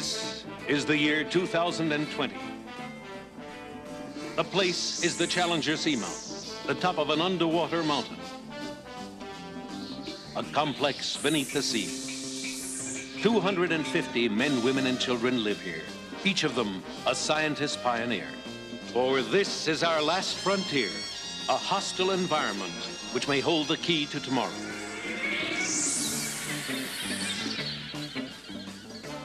This is the year 2020. The place is the Challenger Seamount, the top of an underwater mountain. A complex beneath the sea. 250 men, women, and children live here, each of them a scientist pioneer. For this is our last frontier, a hostile environment which may hold the key to tomorrow.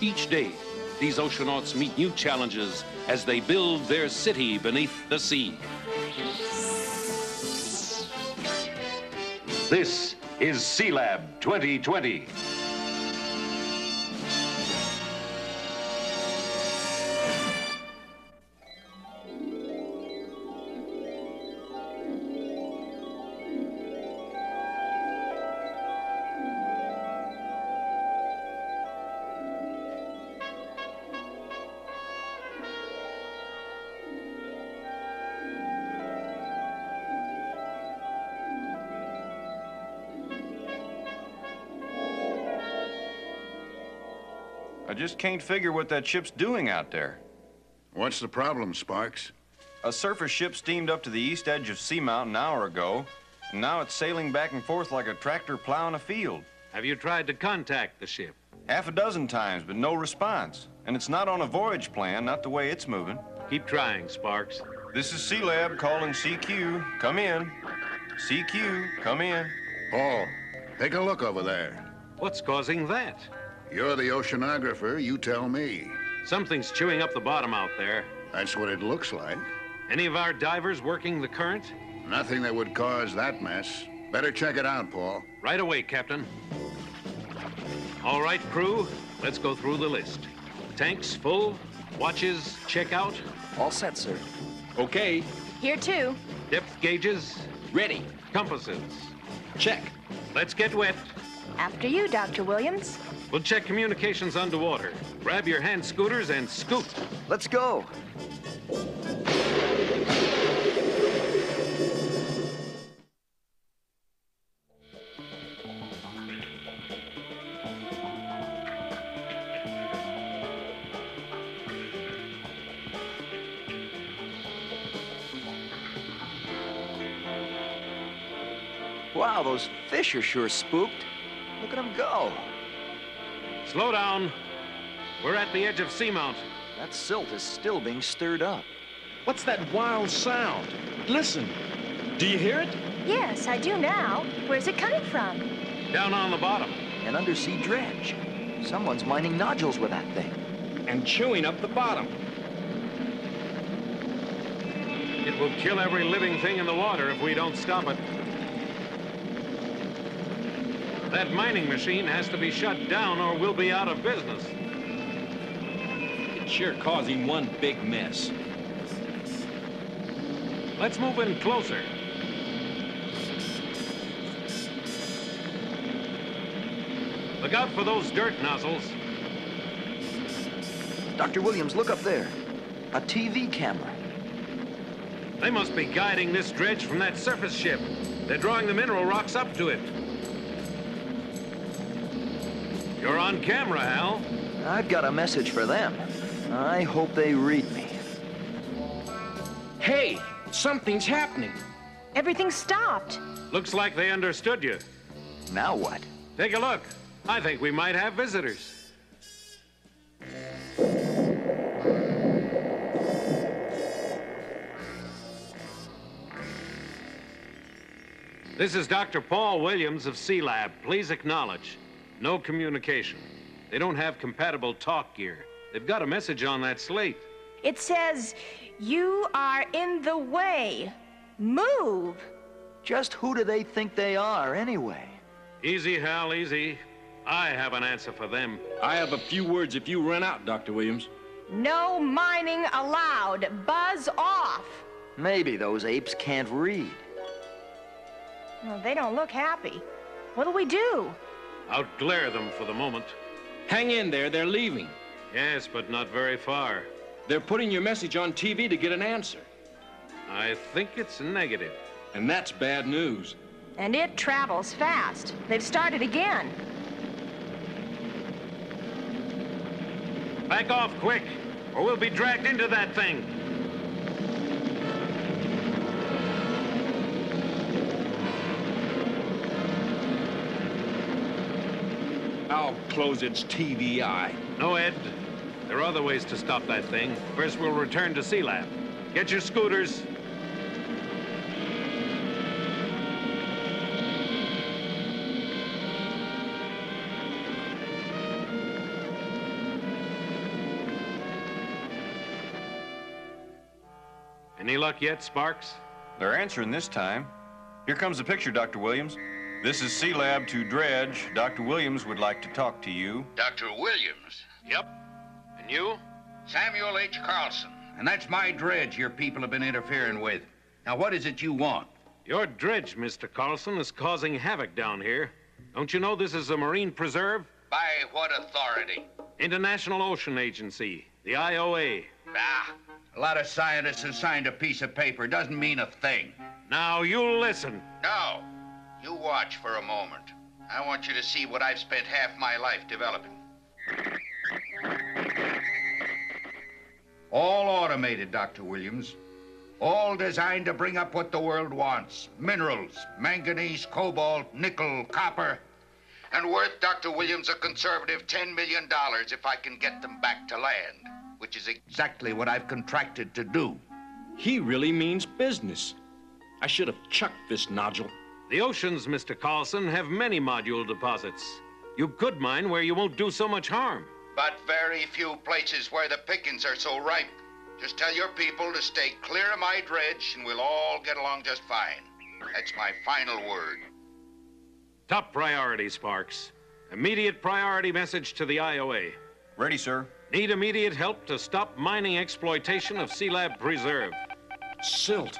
Each day, these oceanauts meet new challenges as they build their city beneath the sea. This is Sealab 2020. Just can't figure what that ship's doing out there. What's the problem, Sparks? A surface ship steamed up to the east edge of Seamount an hour ago, and now it's sailing back and forth like a tractor plowing a field. Have you tried to contact the ship? Half a dozen times, but no response. And it's not on a voyage plan, not the way it's moving. Keep trying, Sparks. This is Sealab calling CQ. Come in. CQ, come in. Paul, take a look over there. What's causing that? You're the oceanographer, you tell me. Something's chewing up the bottom out there. That's what it looks like. Any of our divers working the current? Nothing that would cause that mess. Better check it out, Paul. Right away, Captain. All right, crew, let's go through the list. Tanks full, watches check out, All set, sir. Okay, Here too. depth gauges, ready. compasses. Check. Let's get wet. After you, Dr. Williams. We'll check communications underwater. Grab your hand scooters and scoot. Let's go. Wow, those fish are sure spooked. Look at them go. Slow down. We're at the edge of Seamount. That silt is still being stirred up. What's that wild sound? Listen. Do you hear it? Yes, I do now. Where's it coming from? Down on the bottom. An undersea dredge. Someone's mining nodules with that thing. And chewing up the bottom. It will kill every living thing in the water if we don't stop it. That mining machine has to be shut down or we'll be out of business. It's sure causing one big mess. Let's move in closer. Look out for those dirt nozzles. Dr. Williams, look up there. A TV camera. They must be guiding this dredge from that surface ship. They're drawing the mineral rocks up to it. You're on camera, Hal. I've got a message for them. I hope they read me. Hey, something's happening. Everything stopped. Looks like they understood you. Now what? Take a look. I think we might have visitors. This is Dr. Paul Williams of Sealab. Please acknowledge. No communication. They don't have compatible talk gear. They've got a message on that slate. It says, You are in the way. Move. Just who do they think they are, anyway? Easy, Hal, easy. I have an answer for them. I have a few words if you run out, Dr. Williams. No mining allowed. Buzz off. Maybe those apes can't read. Well, they don't look happy. What'll we do? Outglare them for the moment. Hang in there, they're leaving. Yes, but not very far. They're putting your message on TV to get an answer. I think it's negative. And that's bad news. And it travels fast. They've started again. Back off quick, or we'll be dragged into that thing. I'll close its TV eye. No, Ed. There are other ways to stop that thing. First, we'll return to Sealab. Get your scooters. Any luck yet, Sparks? They're answering this time. Here comes the picture, Dr. Williams. This is Sealab to Dredge. Dr. Williams would like to talk to you. Dr. Williams. Yep. And you? Samuel H. Carlson. And that's my dredge your people have been interfering with. Now, what is it you want? Your dredge, Mr. Carlson, is causing havoc down here. Don't you know this is a marine preserve? By what authority? International Ocean Agency, the IOA. Ah, a lot of scientists have signed a piece of paper. Doesn't mean a thing. Now you listen. No. You watch for a moment. I want you to see what I've spent half my life developing. All automated, Dr. Williams. All designed to bring up what the world wants. Minerals, manganese, cobalt, nickel, copper. And worth, Dr. Williams, a conservative $10 million if I can get them back to land, which is exactly what I've contracted to do. He really means business. I should have chucked this nodule. The oceans, Mr. Carlson, have many nodule deposits. You could mine where you won't do so much harm. But very few places where the pickings are so ripe. Just tell your people to stay clear of my dredge and we'll all get along just fine. That's my final word. Top priority, Sparks. Immediate priority message to the IOA. Ready, sir. Need immediate help to stop mining exploitation of Sealab Preserve. Silt.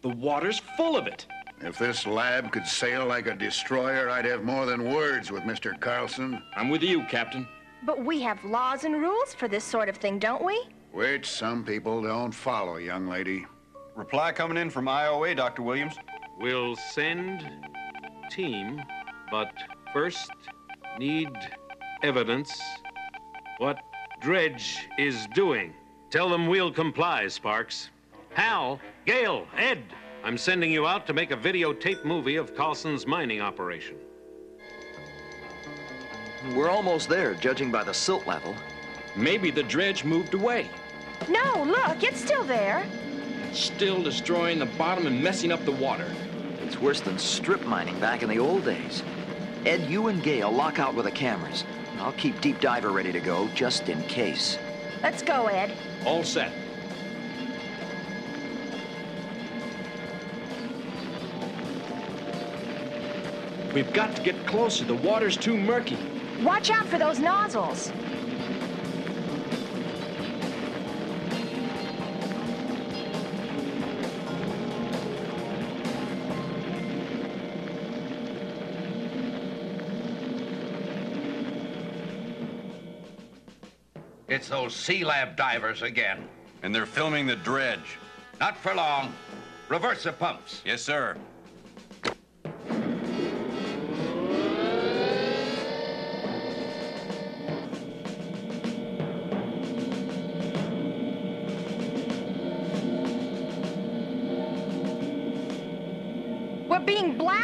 The water's full of it. If this lab could sail like a destroyer, I'd have more than words with Mr. Carlson, I'm with you, Captain. But we have laws and rules for this sort of thing, don't we? which some people don't follow, young lady. Reply coming in from IOA, Dr. Williams. We'll send team, but first need evidence what Dredge is doing. Tell them we'll comply, Sparks. Hal, Gail, Ed, I'm sending you out to make a videotape movie of Carlson's mining operation. We're almost there, judging by the silt level. Maybe the dredge moved away. No, look, it's still there. Still destroying the bottom and messing up the water. It's worse than strip mining back in the old days. Ed, you and Gail lock out with the cameras. I'll keep Deep Diver ready to go, just in case. Let's go, Ed. All set. We've got to get closer. The water's too murky. Watch out for those nozzles. It's those Sealab divers again. And they're filming the dredge. Not for long. Reverse the pumps. Yes, sir.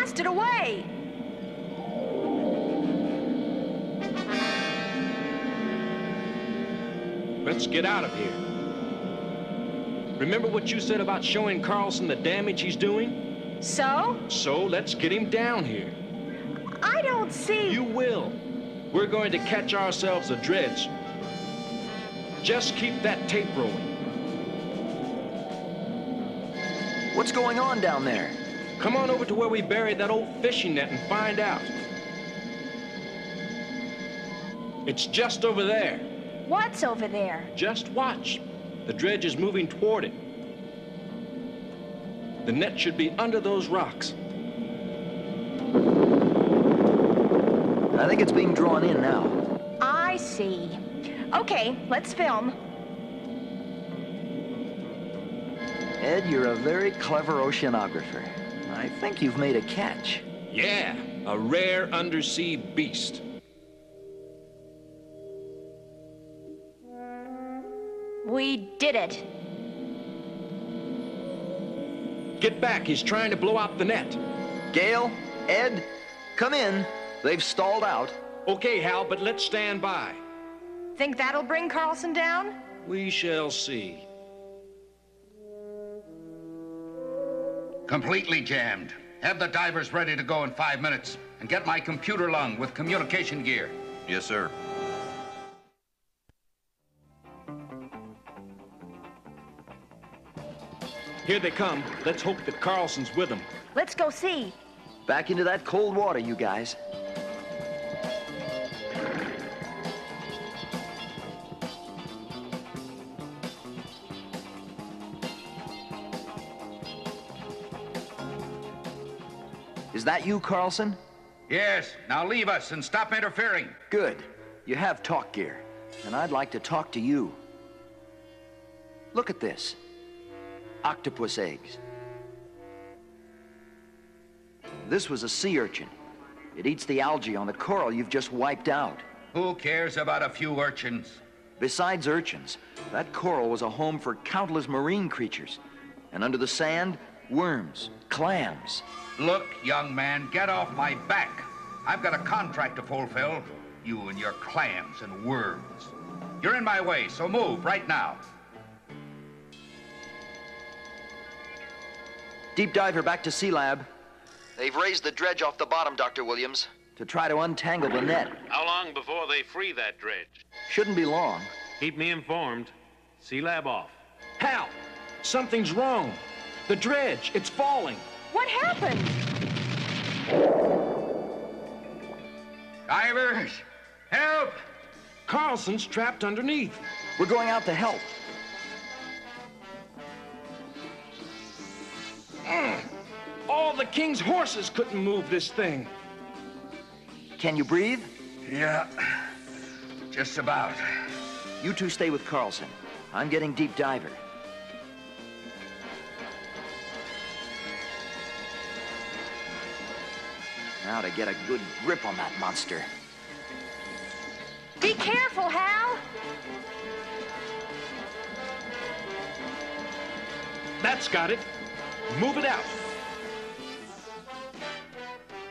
Blasted away. Let's get out of here. Remember what you said about showing Carlson the damage he's doing? So? So let's get him down here. I don't see. You will. We're going to catch ourselves a dredge. Just keep that tape rolling. What's going on down there? Come on over to where we buried that old fishing net and find out. It's just over there. What's over there? Just watch. The dredge is moving toward it. The net should be under those rocks. I think it's being drawn in now. I see. Okay, let's film. Ed, you're a very clever oceanographer. I think you've made a catch. Yeah, a rare undersea beast. We did it. Get back. He's trying to blow out the net. Gail, Ed, come in. They've stalled out. Okay, Hal, but let's stand by. Think that'll bring Carlson down? We shall see. Completely jammed. Have the divers ready to go in five minutes. And get my computer lung with communication gear. Yes, sir. Here they come. Let's hope that Carlson's with them. Let's go see. Back into that cold water, you guys. Is that you, Carlson? Yes, now leave us and stop interfering. Good. You have talk gear, and I'd like to talk to you. Look at this. Octopus eggs. This was a sea urchin. It eats the algae on the coral you've just wiped out. Who cares about a few urchins? Besides urchins, that coral was a home for countless marine creatures. And under the sand, worms, clams. Look, young man, get off my back. I've got a contract to fulfill. You and your clams and worms. You're in my way, so move right now. Deep diver back to Sealab. They've raised the dredge off the bottom, Dr. Williams, to try to untangle the net. How long before they free that dredge? Shouldn't be long. Keep me informed. Sealab off. Hal, something's wrong. The dredge, it's falling. What happened? Divers, help! Carlson's trapped underneath. We're going out to help. Mm. All the king's horses couldn't move this thing. Can you breathe? Yeah, just about. You two stay with Carlson. I'm getting deep diver. Now to get a good grip on that monster. Be careful, Hal. That's got it. Move it out.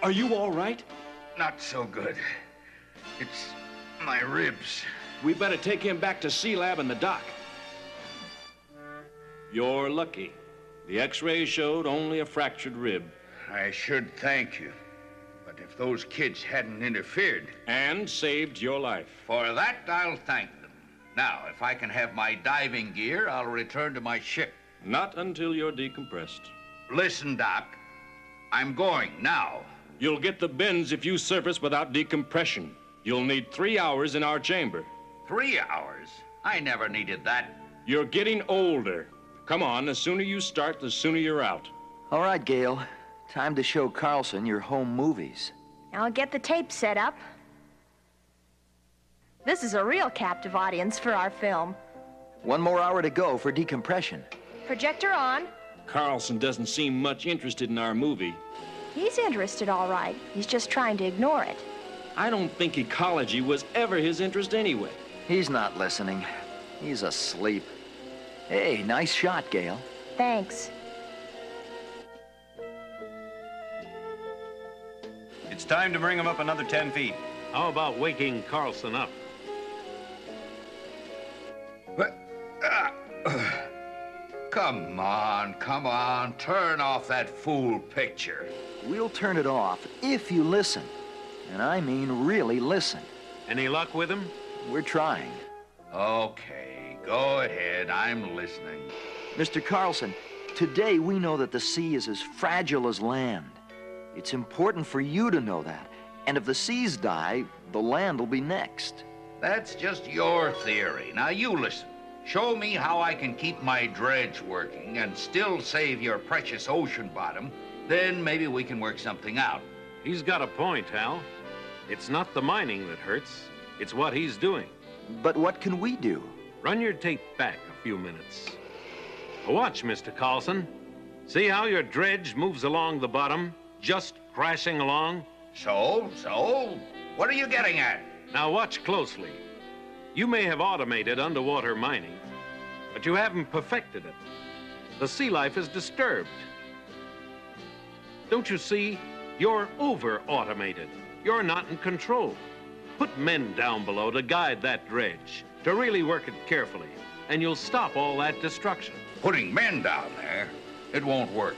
Are you all right? Not so good. It's my ribs. We better take him back to Sealab in the dock. You're lucky. The x-ray showed only a fractured rib. I should thank you. But if those kids hadn't interfered, And saved your life. for that I'll thank them. Now, if I can have my diving gear, I'll return to my ship. Not until you're decompressed. Listen, Doc. I'm going now. You'll get the bends if you surface without decompression. You'll need three hours in our chamber. Three hours? I never needed that. You're getting older. Come on, the sooner you start, the sooner you're out. All right, Gail. Time to show Carlson your home movies. I'll get the tape set up. This is a real captive audience for our film. One more hour to go for decompression. Projector on. Carlson doesn't seem much interested in our movie. He's interested, all right. He's just trying to ignore it. I don't think ecology was ever his interest anyway. He's not listening. He's asleep. Hey, nice shot, Gail. Thanks. It's time to bring him up another 10 feet. How about waking Carlson up? But, uh, come on, come on. Turn off that fool picture. We'll turn it off if you listen. And I mean really listen. Any luck with him? We're trying. Okay, go ahead. I'm listening. Mr. Carlson, today we know that the sea is as fragile as land. It's important for you to know that. And if the seas die, the land will be next. That's just your theory. Now you listen. Show me how I can keep my dredge working and still save your precious ocean bottom. Then maybe we can work something out. He's got a point, Hal. It's not the mining that hurts. It's what he's doing. But what can we do? Run your tape back a few minutes. Watch, Mr. Carlson. See how your dredge moves along the bottom, just crashing along? So, so, what are you getting at? Now watch closely. You may have automated underwater mining, but you haven't perfected it. The sea life is disturbed. Don't you see? You're over-automated. You're not in control. Put men down below to guide that dredge, to really work it carefully, and you'll stop all that destruction. Putting men down there, it won't work.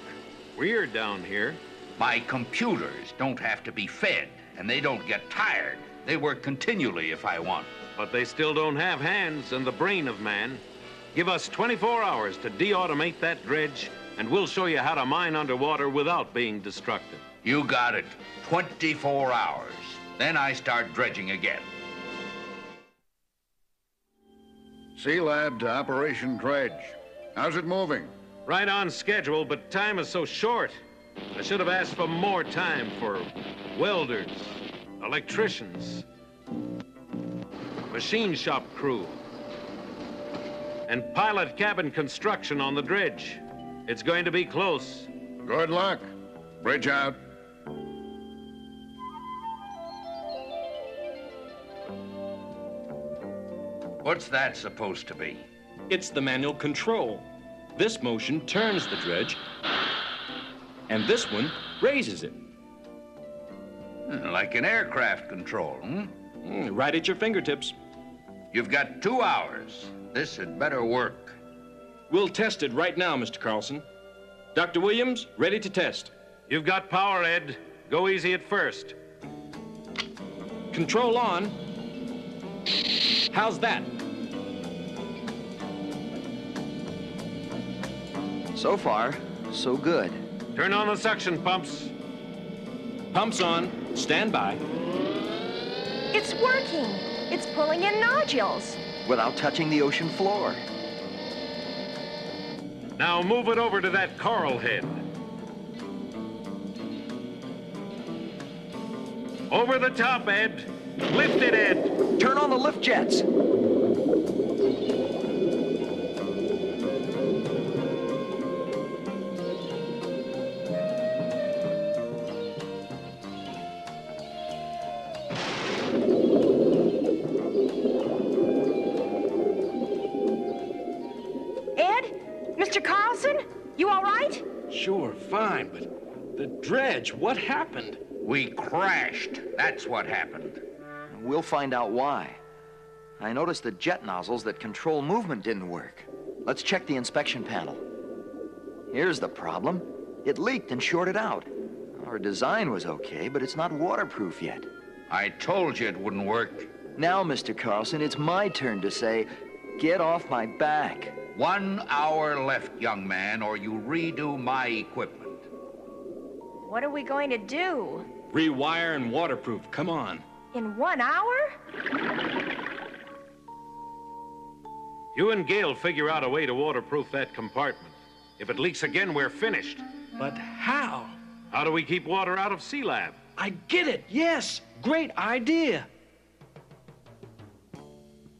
We're down here. My computers don't have to be fed, and they don't get tired. They work continually if I want. But they still don't have hands and the brain of man. Give us 24 hours to de-automate that dredge, and we'll show you how to mine underwater without being destructive. You got it. 24 hours. Then I start dredging again. Sealab to Operation Dredge. How's it moving? Right on schedule, but time is so short. I should have asked for more time for welders, electricians, machine shop crew, and pilot cabin construction on the dredge. It's going to be close. Good luck. Bridge out. What's that supposed to be? It's the manual control. This motion turns the dredge, and this one raises it. Hmm, Like an aircraft control, hmm? Mm, Right at your fingertips. You've got two hours. This had better work. We'll test it right now, Mr. Carlson. Dr. Williams, ready to test. You've got power, Ed. Go easy at first. Control on. How's that? So far, so good. Turn on the suction pumps. Pumps on. Stand by. It's working. It's pulling in nodules. Without touching the ocean floor. Now move it over to that coral head. Over the top, Ed. Lift it, Ed. Turn on the lift jets. That's what happened. We'll find out why. I noticed the jet nozzles that control movement didn't work. Let's check the inspection panel. Here's the problem. It leaked and shorted out. Our design was okay, but it's not waterproof yet. I told you it wouldn't work. Now, Mr. Carlson, it's my turn to say, get off my back. One hour left, young man, or you redo my equipment. What are we going to do? Rewire and waterproof. Come on. In one hour? You and Gail figure out a way to waterproof that compartment. If it leaks again, we're finished. But how? How do we keep water out of Sealab? I get it. Yes. Great idea.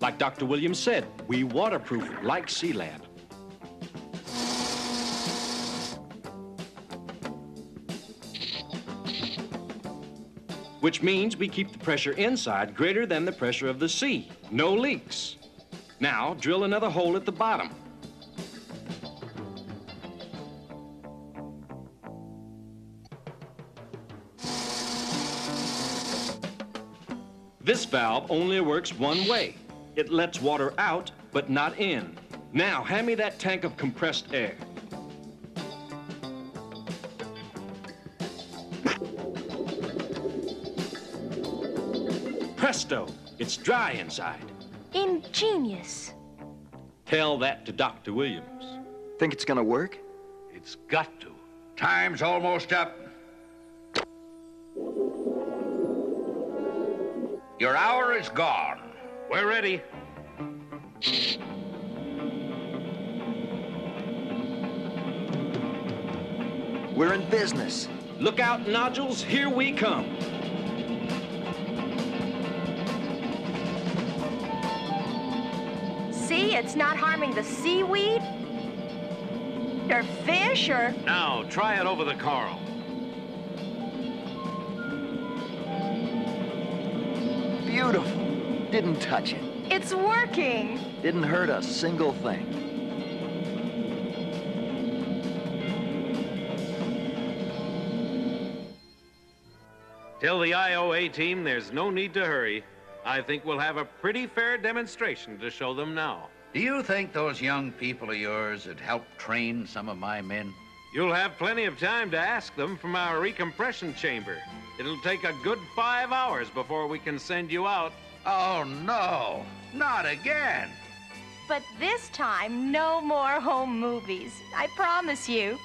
Like Dr. Williams said, we waterproof like Sealab. Which means we keep the pressure inside greater than the pressure of the sea. No leaks. Now, drill another hole at the bottom. This valve only works one way. It lets water out, but not in. Now, hand me that tank of compressed air. Presto! It's dry inside. Ingenious. Tell that to Dr. Williams. Think it's gonna work? It's got to. Time's almost up. Your hour is gone. We're ready. We're in business. Look out, nodules, here we come. it's not harming the seaweed? Or fish, or... Now, try it over the coral. Beautiful. Didn't touch it. It's working. Didn't hurt a single thing. Tell the IOA team there's no need to hurry. I think we'll have a pretty fair demonstration to show them now. Do you think those young people of yours would help train some of my men? You'll have plenty of time to ask them from our recompression chamber. It'll take a good five hours before we can send you out. Oh, no. Not again. But this time, no more home movies. I promise you.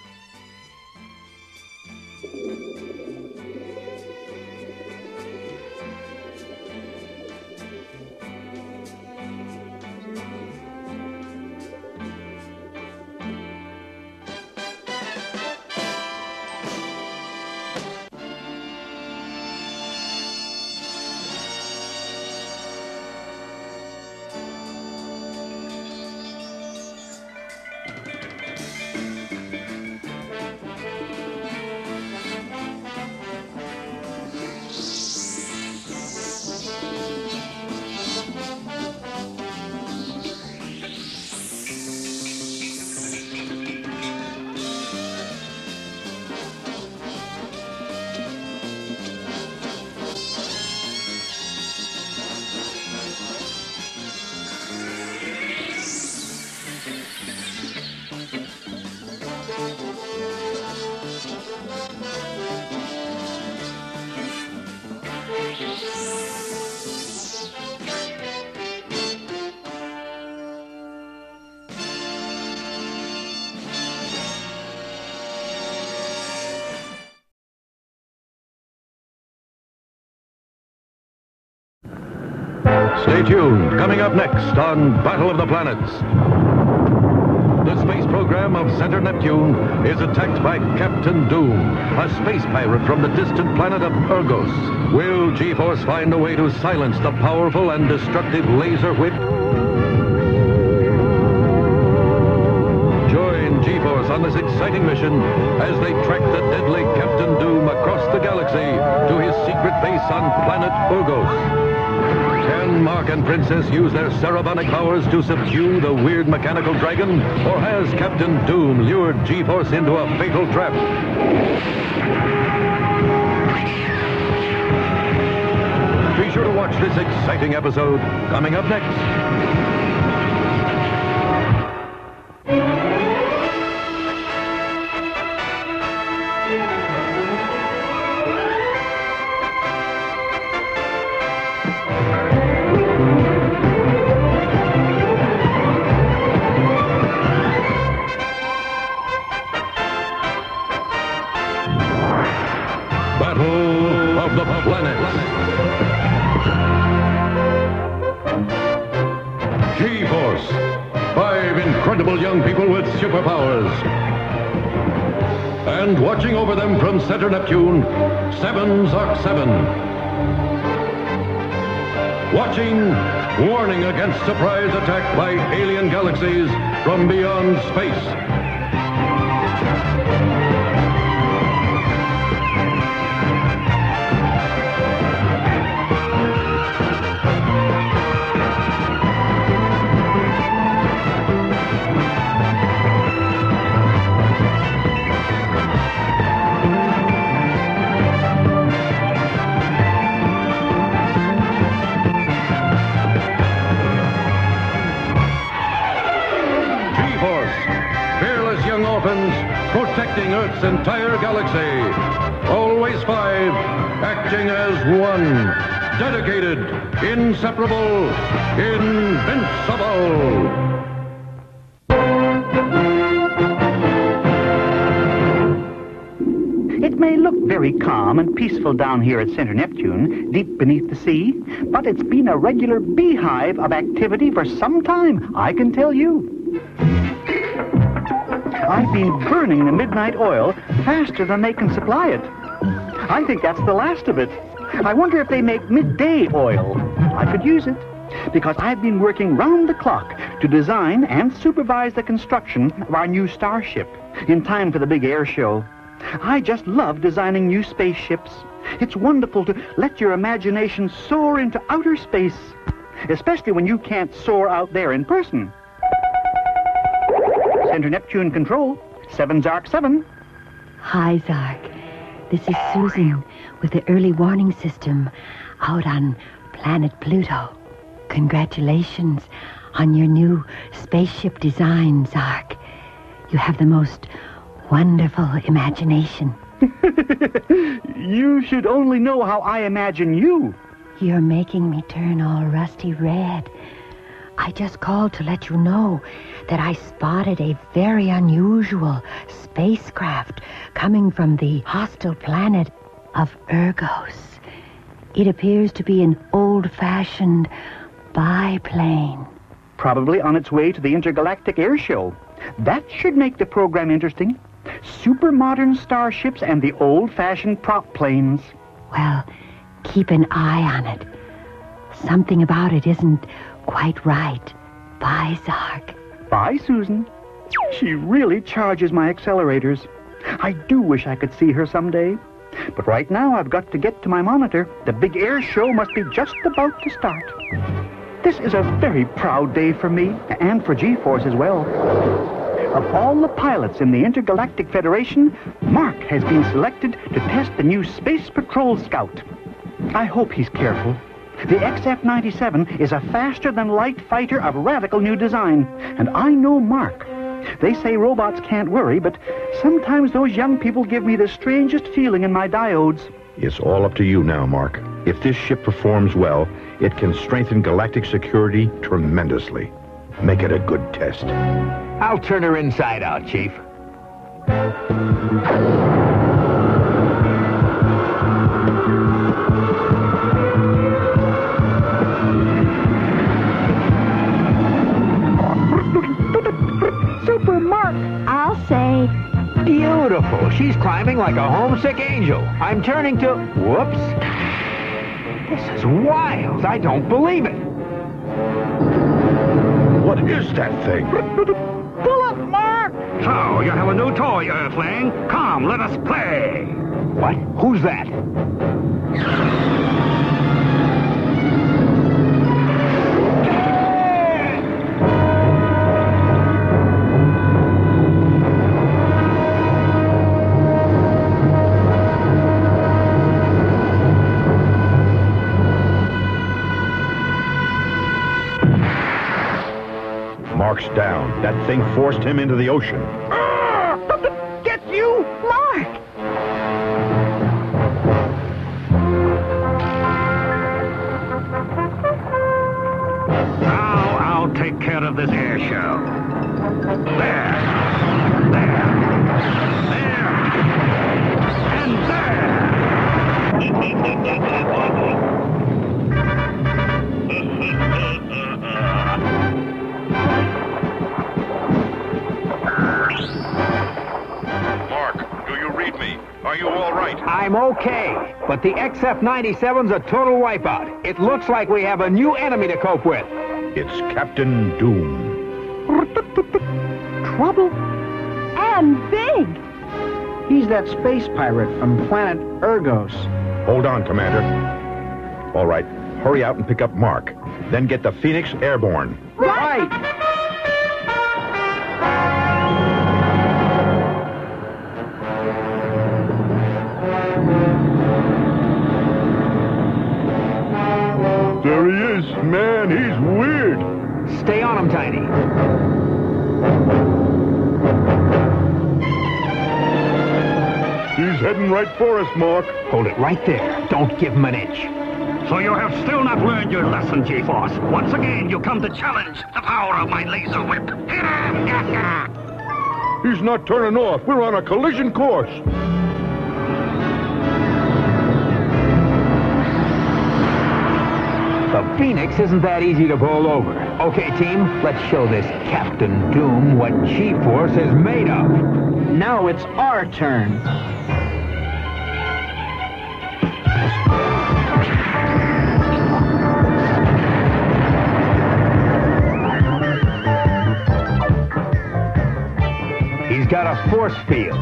Stay tuned. Coming up next on Battle of the Planets. The space program of Center Neptune is attacked by Captain Doom, a space pirate from the distant planet of Urgos. Will G-Force find a way to silence the powerful and destructive laser whip? Join G-Force on this exciting mission as they track the deadly Captain Doom across the galaxy to his secret base on planet Urgos. And Princess use their Cerebonic powers to subdue the weird mechanical dragon? Or has Captain Doom lured G-Force into a fatal trap? Be sure to watch this exciting episode coming up next. Center Neptune, Seven Zark Seven. Watching, warning against surprise attack by alien galaxies from beyond space. Earth's entire galaxy. Always five, acting as one. Dedicated, inseparable, invincible. It may look very calm and peaceful down here at Center Neptune, deep beneath the sea, but it's been a regular beehive of activity for some time, I can tell you. I've been burning the midnight oil faster than they can supply it. I think that's the last of it. I wonder if they make midday oil. I could use it. Because I've been working round the clock to design and supervise the construction of our new starship in time for the big air show. I just love designing new spaceships. It's wonderful to let your imagination soar into outer space, especially when you can't soar out there in person. Center Neptune Control, 7 Zark 7. Hi, Zark. This is Susan with the early warning system out on planet Pluto. Congratulations on your new spaceship design, Zark. You have the most wonderful imagination. You should only know how I imagine you. You're making me turn all rusty red. I just called to let you know that I spotted a very unusual spacecraft coming from the hostile planet of Ergos. It appears to be an old-fashioned biplane. Probably on its way to the Intergalactic Air Show. That should make the program interesting. Super modern starships and the old-fashioned prop planes. Well, keep an eye on it. Something about it isn't quite right. Bye, Zark. Bye, Susan. She really charges my accelerators. I do wish I could see her someday. But right now, I've got to get to my monitor. The big air show must be just about to start. This is a very proud day for me, and for G-Force as well. Of all the pilots in the Intergalactic Federation, Mark has been selected to test the new Space Patrol Scout. I hope he's careful. The XF-97 is a faster-than-light fighter of radical new design, and I know Mark. They say robots can't worry, but sometimes those young people give me the strangest feeling in my diodes. It's all up to you now, Mark. If this ship performs well, it can strengthen galactic security tremendously. Make it a good test. I'll turn her inside out, Chief. Beautiful. She's climbing like a homesick angel. I'm turning to... Whoops. This is wild. I don't believe it. What is that thing? Pull up, Mark! So, you have a new toy, uh, Earthling. Come, let us play. What? Who's that? That thing forced him into the ocean. I'm okay, but the XF-97's a total wipeout. It looks like we have a new enemy to cope with. It's Captain Doom. Trouble? And big! He's that space pirate from planet Ergos. Hold on, Commander. All right, hurry out and pick up Mark. Then get the Phoenix airborne. Right! There He's heading right for us, Mark. Hold it right there. Don't give him an inch. So you have still not learned your lesson, G-Force. Once again, you come to challenge the power of my laser whip. He's not turning off. We're on a collision course. The Phoenix isn't that easy to bowl over. Okay, team, let's show this Captain Doom what G-Force is made of. Now it's our turn. Got a force field.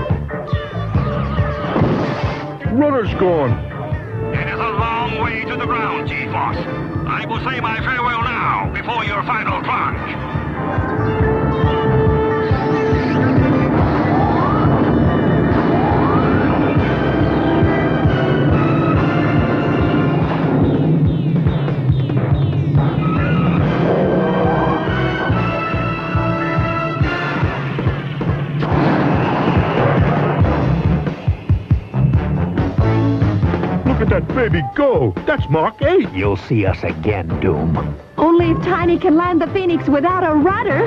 Rudder's gone. It is a long way to the ground, G-Force. I will say my farewell now, before your final plunge. Look at that baby go. That's Mark 8. You'll see us again, Doom. Only if Tiny can land the Phoenix without a rudder.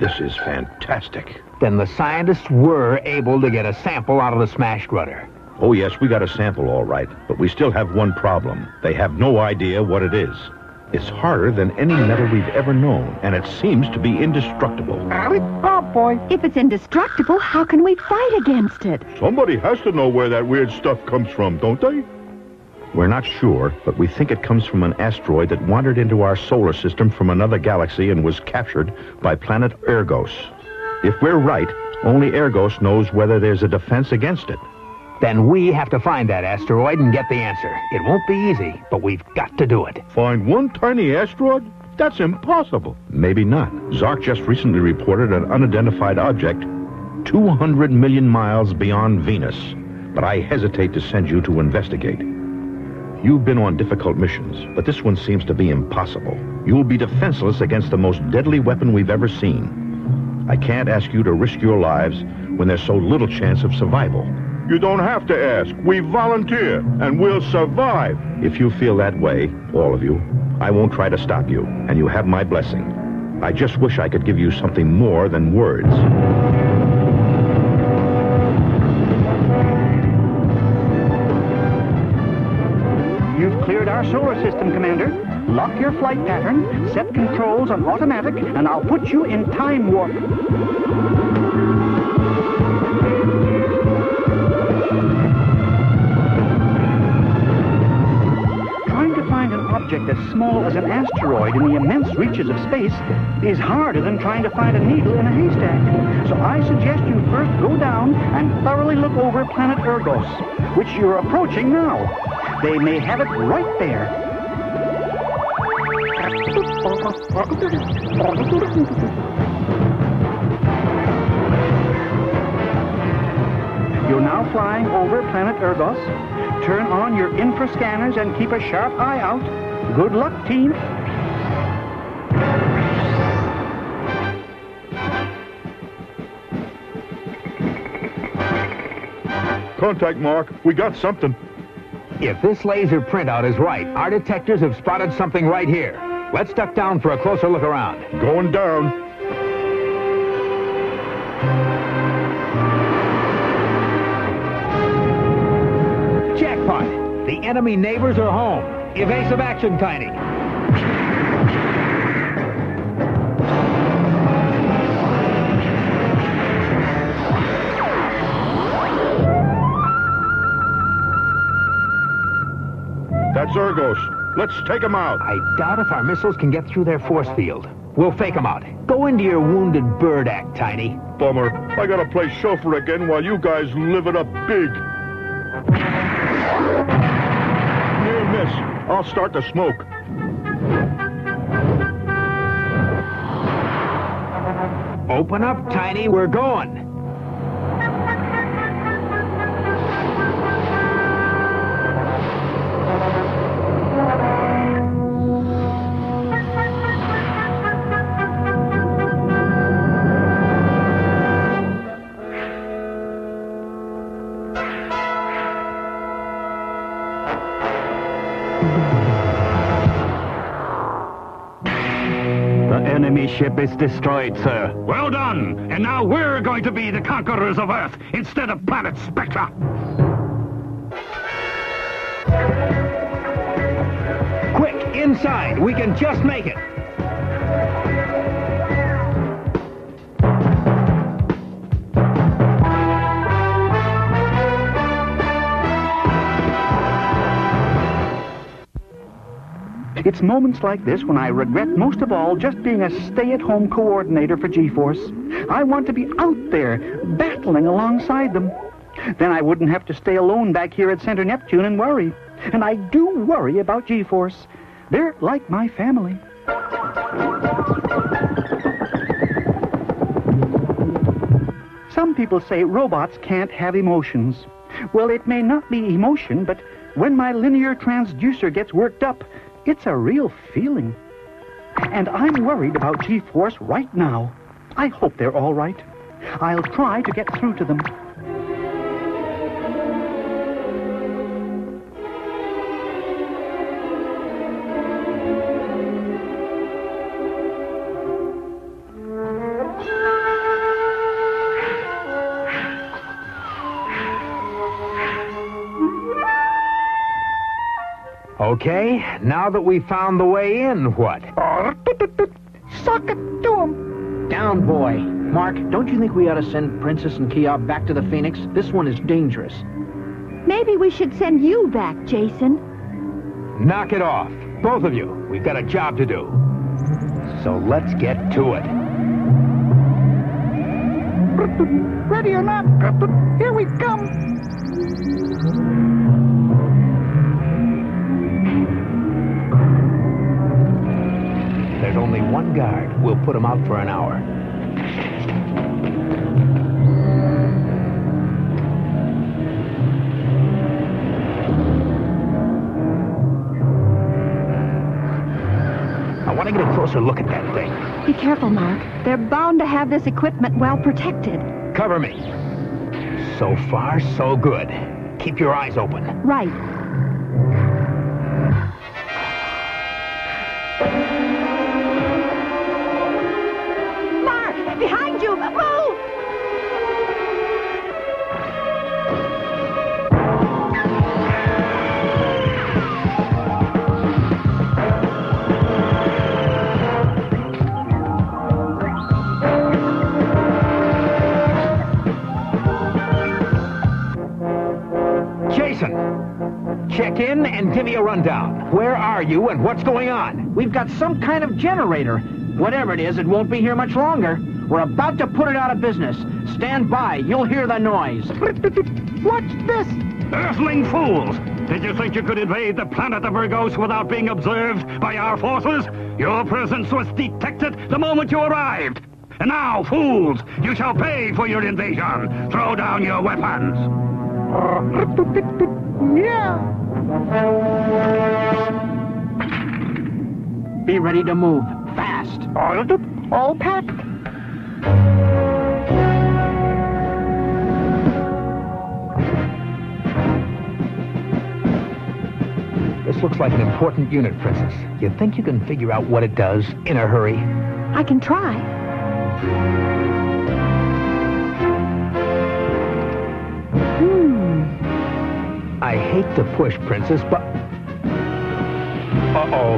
This is fantastic. Then the scientists were able to get a sample out of the smashed rudder. Oh, yes, we got a sample all right, but we still have one problem. They have no idea what it is. It's harder than any metal we've ever known, and it seems to be indestructible. Oh, boy. If it's indestructible, how can we fight against it? Somebody has to know where that weird stuff comes from, don't they? We're not sure, but we think it comes from an asteroid that wandered into our solar system from another galaxy and was captured by planet Ergos. If we're right, only Ergos knows whether there's a defense against it. Then we have to find that asteroid and get the answer. It won't be easy, but we've got to do it. Find one tiny asteroid? That's impossible. Maybe not. Zark just recently reported an unidentified object 200 million miles beyond Venus. But I hesitate to send you to investigate. You've been on difficult missions, but this one seems to be impossible. You'll be defenseless against the most deadly weapon we've ever seen. I can't ask you to risk your lives when there's so little chance of survival. You don't have to ask. We volunteer, and we'll survive. If you feel that way, all of you, I won't try to stop you, and you have my blessing. I just wish I could give you something more than words. You've cleared our solar system, Commander. Lock your flight pattern, set controls on automatic, and I'll put you in time warp. Object as small as an asteroid in the immense reaches of space is harder than trying to find a needle in a haystack. So I suggest you first go down and thoroughly look over planet Ergos, which you're approaching now. They may have it right there. You're now flying over planet Ergos. Turn on your infra scanners and keep a sharp eye out. Good luck, team. Contact, Mark. We got something. If this laser printout is right, our detectors have spotted something right here. Let's duck down for a closer look around. Going down. Jackpot! The enemy neighbors are home. Evasive action, Tiny. That's Ergos. Let's take him out. I doubt if our missiles can get through their force field. We'll fake them out. Go into your wounded bird act, Tiny. Bummer. I gotta play chauffeur again while you guys live it up big. I'll start the smoke. Open up, Tiny. We're going. Ship is destroyed, sir. Well done. And now we're going to be the conquerors of Earth instead of planet Spectra. Quick, inside. We can just make it. It's moments like this when I regret most of all just being a stay-at-home coordinator for G-Force. I want to be out there, battling alongside them. Then I wouldn't have to stay alone back here at Center Neptune and worry. And I do worry about G-Force. They're like my family. Some people say robots can't have emotions. Well, it may not be emotion, but when my linear transducer gets worked up, it's a real feeling. And I'm worried about G-Force right now. I hope they're all right. I'll try to get through to them. Okay, now that we found the way in, what? Suck it to him. Down, boy. Mark, don't you think we ought to send Princess and Keyop back to the Phoenix? This one is dangerous. Maybe we should send you back, Jason. Knock it off. Both of you. We've got a job to do. So let's get to it. Ready or not, here we come. Only one guard. We'll put him out for an hour. I want to get a closer look at that thing. Be careful, Mark. They're bound to have this equipment well protected. Cover me. So far, so good. Keep your eyes open. Right. Give me a rundown. Where are you and what's going on? We've got some kind of generator. Whatever it is, it won't be here much longer. We're about to put it out of business. Stand by. You'll hear the noise. What's this? Earthling fools! Did you think you could invade the planet of Virgos without being observed by our forces? Your presence was detected the moment you arrived. And now, fools, you shall pay for your invasion. Throw down your weapons. Yeah. Be ready to move. Fast. All, all packed. This looks like an important unit, Princess. You think you can figure out what it does in a hurry? I can try. I hate to push, Princess, but... Uh-oh.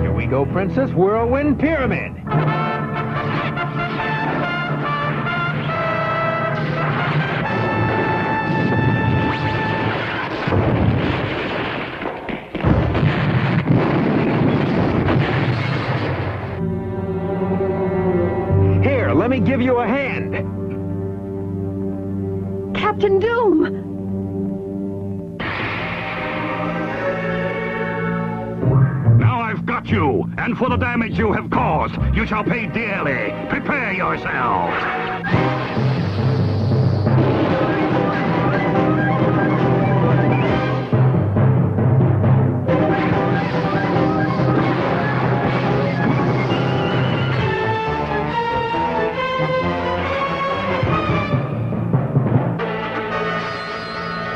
Here we go, Princess. Whirlwind Pyramid. You shall pay dearly. Prepare yourselves.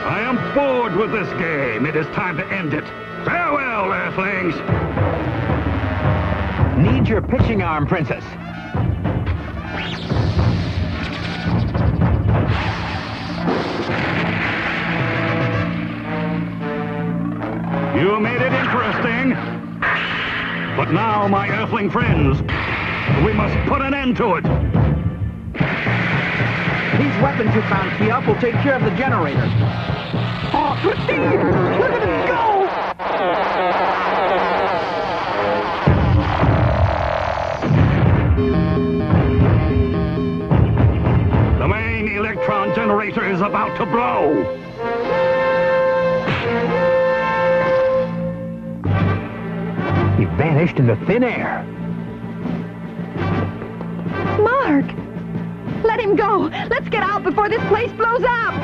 I am bored with this game. It is time to end it. Farewell, Earthlings. Need your pitching arm, Princess. You made it interesting. But now, my Earthling friends, we must put an end to it. These weapons you found, Keyop, will take care of the generator. Oh, look at it go! Generator is about to blow. He vanished into thin air. Mark! Let him go! Let's get out before this place blows up!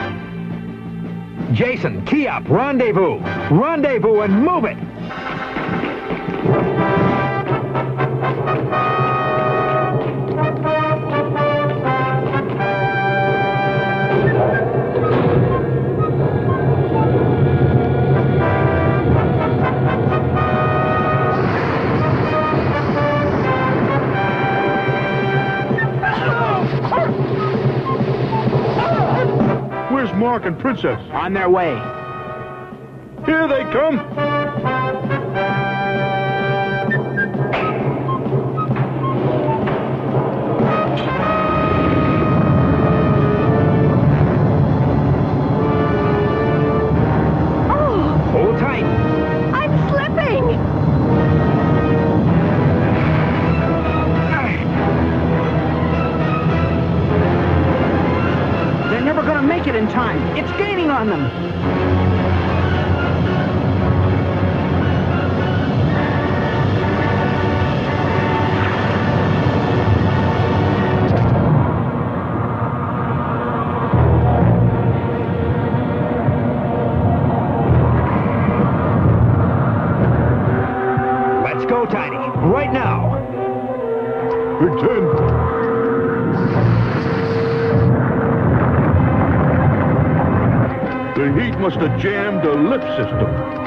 Jason, Keyop, rendezvous. Rendezvous and move it. Princess? On their way. Here they come. Make it in time. It's gaining on them. Heat must have jammed the lift system.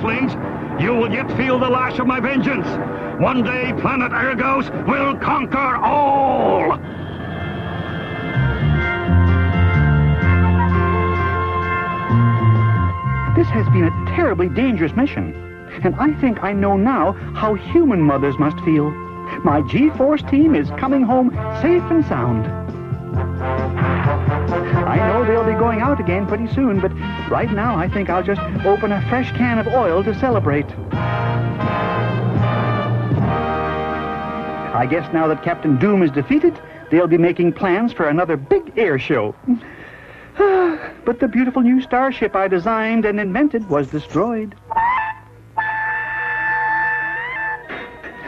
Earthlings. You will yet feel the lash of my vengeance. One day, planet Ergos will conquer all! This has been a terribly dangerous mission. And I think I know now how human mothers must feel. My G-Force team is coming home safe and sound. I know they'll be going out again pretty soon, but right now I think I'll just open a fresh can of oil to celebrate. I guess now that Captain Doom is defeated, they'll be making plans for another big air show. but the beautiful new starship I designed and invented was destroyed.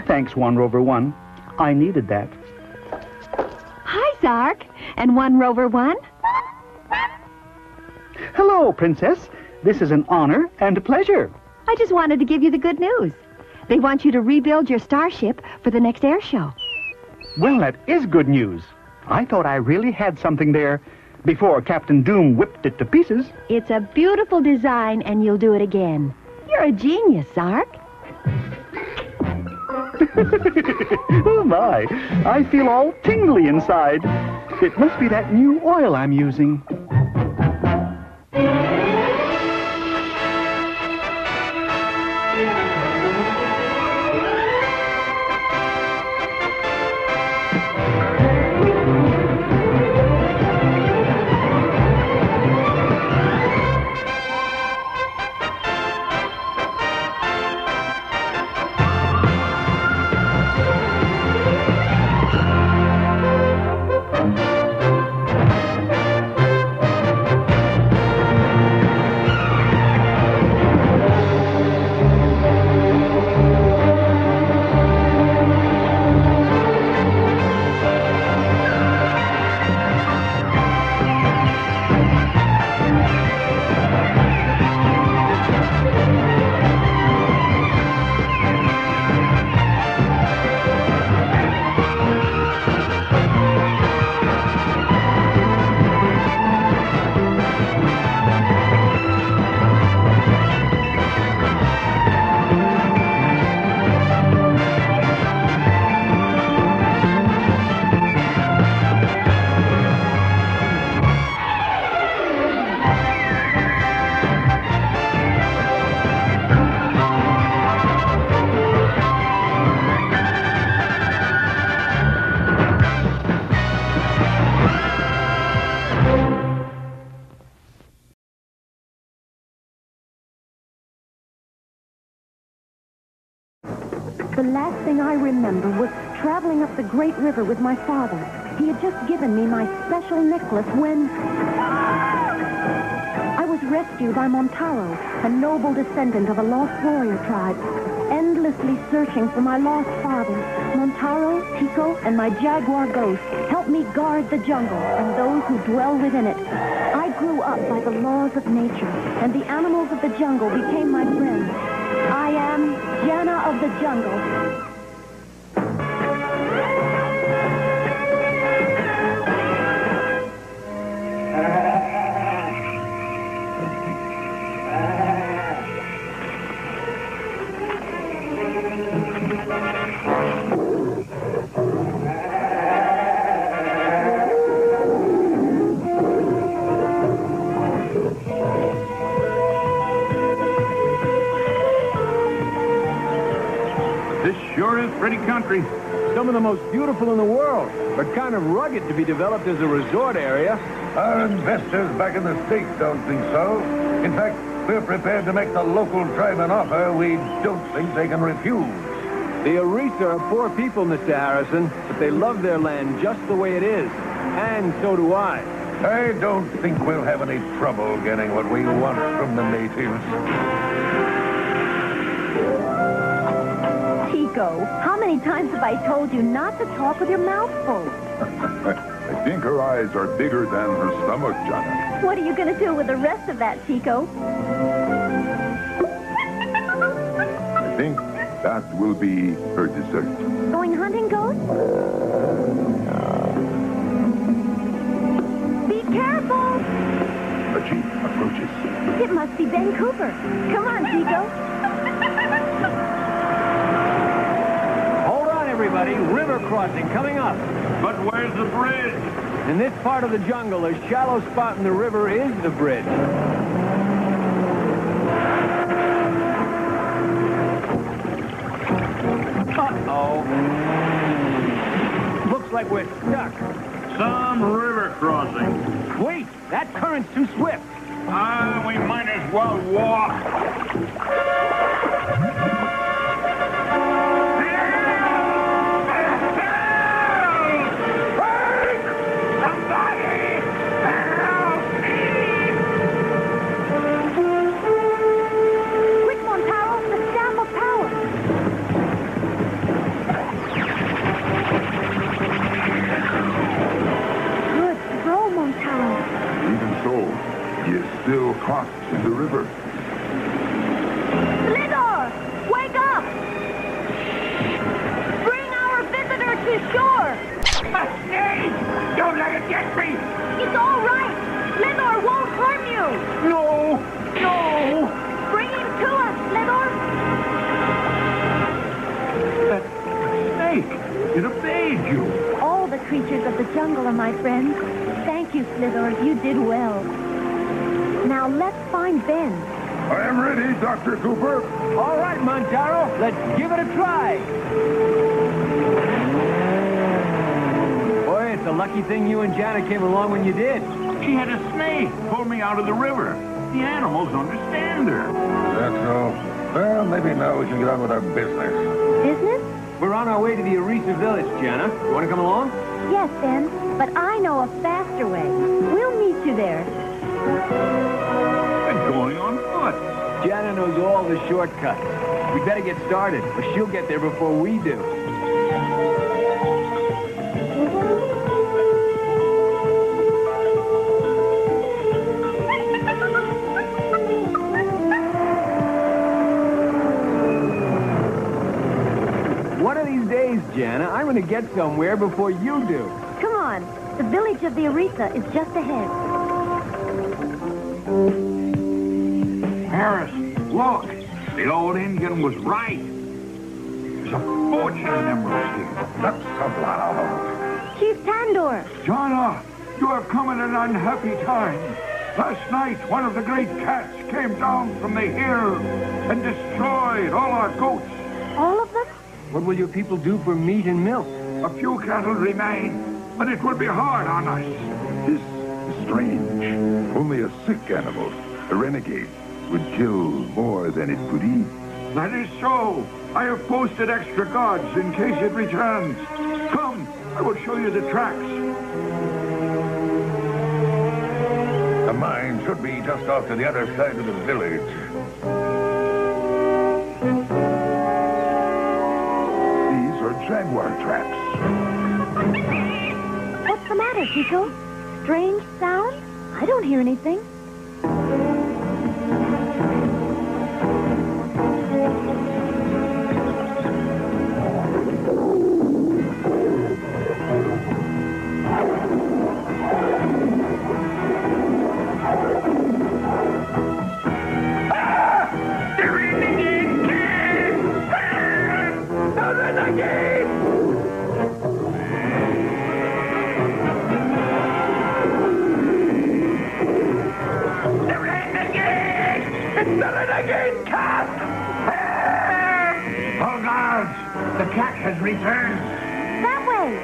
Thanks, One Rover One. I needed that. Hi, Zark. And one Rover One? Hello, Princess. This is an honor and a pleasure. I just wanted to give you the good news. They want you to rebuild your starship for the next air show. Well, that is good news. I thought I really had something there before Captain Doom whipped it to pieces. It's a beautiful design, and you'll do it again. You're a genius, Zark. oh, my. I feel all tingly inside. It must be that new oil I'm using. The last thing I remember was traveling up the great river with my father. He had just given me my special necklace when... I was rescued by Montaro, a noble descendant of a lost warrior tribe, endlessly searching for my lost father. Montaro, Tico, and my jaguar ghost helped me guard the jungle and those who dwell within it. I grew up by the laws of nature, and the animals of the jungle became my friends. I am Jana of the jungle. Some of the most beautiful in the world, but kind of rugged to be developed as a resort area. Our investors back in the States don't think so. In fact, we're prepared to make the local tribe an offer we don't think they can refuse. The Arisa are poor people, Mr. Harrison, but they love their land just the way it is. And so do I. I don't think we'll have any trouble getting what we want from the natives. How many times have I told you not to talk with your mouth full? I think her eyes are bigger than her stomach, Jana. What are you going to do with the rest of that, Tico? I think that will be her dessert. Going hunting, Ghost? Be careful! A jeep approaches. It must be Ben Cooper. Come on, Tico. River crossing coming up. But where's the bridge? In this part of the jungle, a shallow spot in the river is the bridge. Uh-oh. Looks like we're stuck. Some river crossing. Wait, that current's too swift. Ah, we might as well walk. Still caught in the river. Slidor, wake up! Bring our visitor to shore! Don't let it get me! It's all right! Slidor won't harm you! No! No! Bring him to us, Slidor! Snake! It obeyed you! All the creatures of the jungle are my friends. Thank you, Slithor. You did well. Now let's find Ben. I am ready, Dr. Cooper. All right, Montaro, let's give it a try. Boy, it's a lucky thing you and Janet came along when you did. She had a snake pull me out of the river. The animals understand her. That's all. Well, maybe now we can get on with our business. Business? We're on our way to the Arisa village, Jana. You want to come along? Yes, Ben, but I know a faster way. We'll meet you there. And going on foot. Jana knows all the shortcuts. We better get started, or she'll get there before we do. One of these days, Jana, I'm going to get somewhere before you do. Come on. The village of the Arisa is just ahead. Harris, look. The old Indian was right. There's a fortune in emeralds here. That's a blow. Chief Tandor. Jana, you have come at an unhappy time. Last night, one of the great cats came down from the hill and destroyed all our goats. All of them? What will your people do for meat and milk? A few cattle remain, but it will be hard on us. This is strange. Only a sick animal, a renegade, would kill more than it could eat. That is so. I have posted extra guards in case it returns. Come, I will show you the tracks. The mine should be just off to the other side of the village. These are jaguar tracks. What's the matter, Chico? Strange sound? I don't hear anything. Has returned. That way!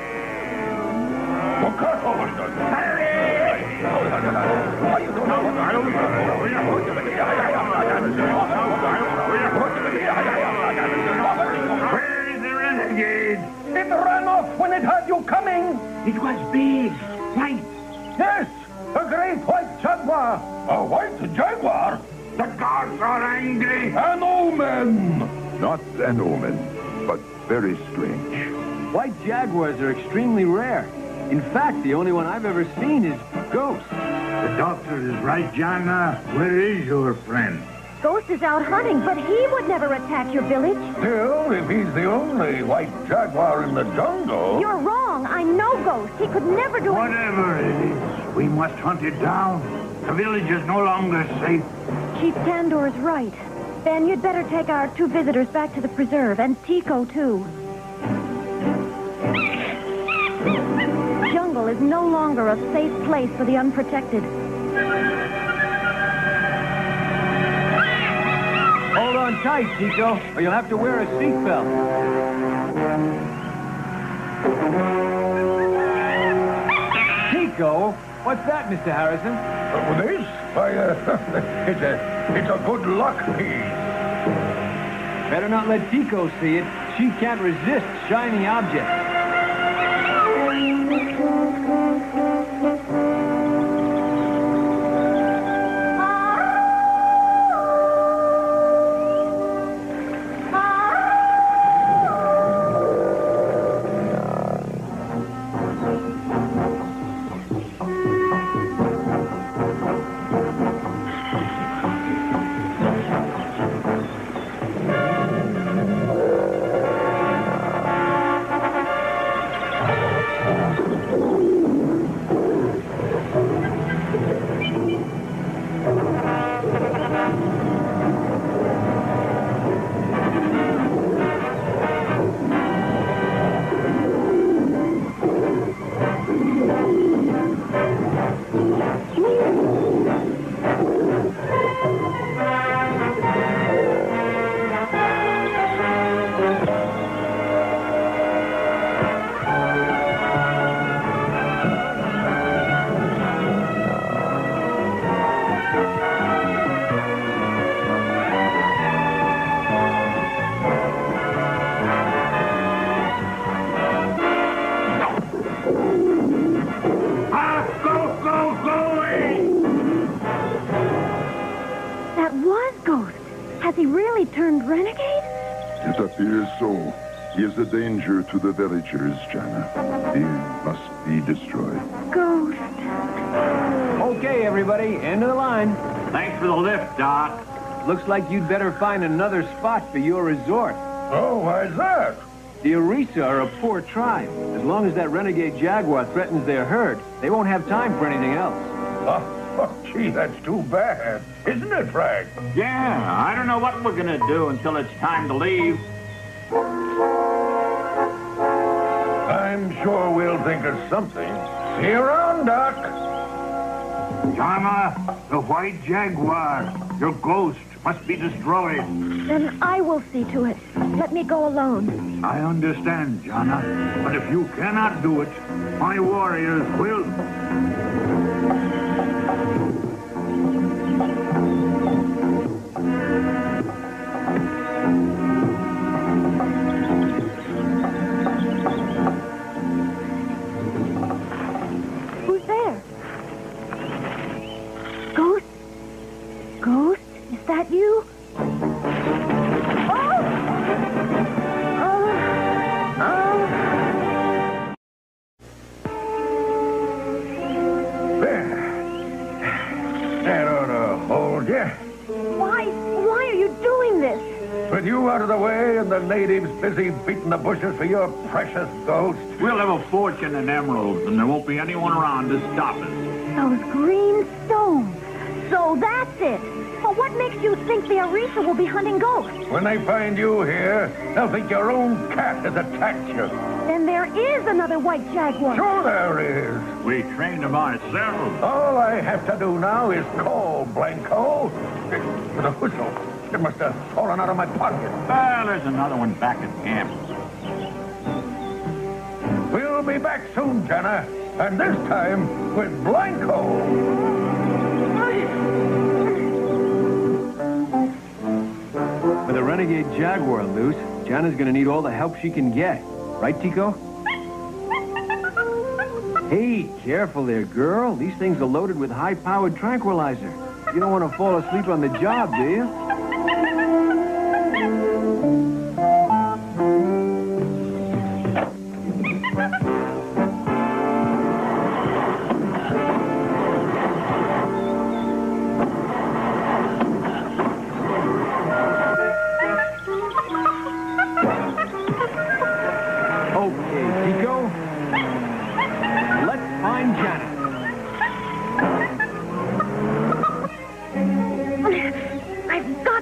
Where is the renegade? It ran off when it heard you coming. It was big, white. Yes, a great white jaguar. A white jaguar? The guards are angry. An omen. Not an omen, but very strange. White jaguars are extremely rare. In fact, the only one I've ever seen is Ghost. The doctor is right, Jana. Where is your friend? Ghost is out hunting, but he would never attack your village. Still, if he's the only white jaguar in the jungle... You're wrong. I know Ghost. He could never do it. Whatever it is, we must hunt it down. The village is no longer safe. Chief Candor is right. Ben, you'd better take our two visitors back to the preserve, and Tico, too. Jungle is no longer a safe place for the unprotected. Hold on tight, Tico, or you'll have to wear a seatbelt. Tico? What's that, Mr. Harrison? Uh, this? Why, uh, it's a, it's a good luck piece. Better not let Tico see it. She can't resist shiny objects. Looks like you'd better find another spot for your resort. Oh, why's that? The Orisa are a poor tribe. As long as that renegade jaguar threatens their herd, they won't have time for anything else. Oh, oh, gee, that's too bad. Isn't it, Frank? Yeah, I don't know what we're gonna do until it's time to leave. I'm sure we'll think of something. See you around, Doc. Jana, the white jaguar, your ghost, must be destroyed. Then I will see to it. Let me go alone. I understand, Jana. But if you cannot do it, my warriors will. Bushes precious ghost. We'll have a fortune in emeralds, and there won't be anyone around to stop us. Those green stones. So that's it. But what makes you think the Arisa will be hunting ghosts? When they find you here, they'll think your own cat has attacked you. Then there is another white jaguar. Sure there is. We trained him ourselves. All I have to do now is call Blanco. With a whistle. It must have fallen out of my pocket. Well, there's another one back at camp. We'll be back soon, Jana. And this time with Blanco. With a renegade jaguar loose, Jana's gonna need all the help she can get. Right, Tico? Hey, careful there, girl. These things are loaded with high-powered tranquilizer. You don't want to fall asleep on the job, do you?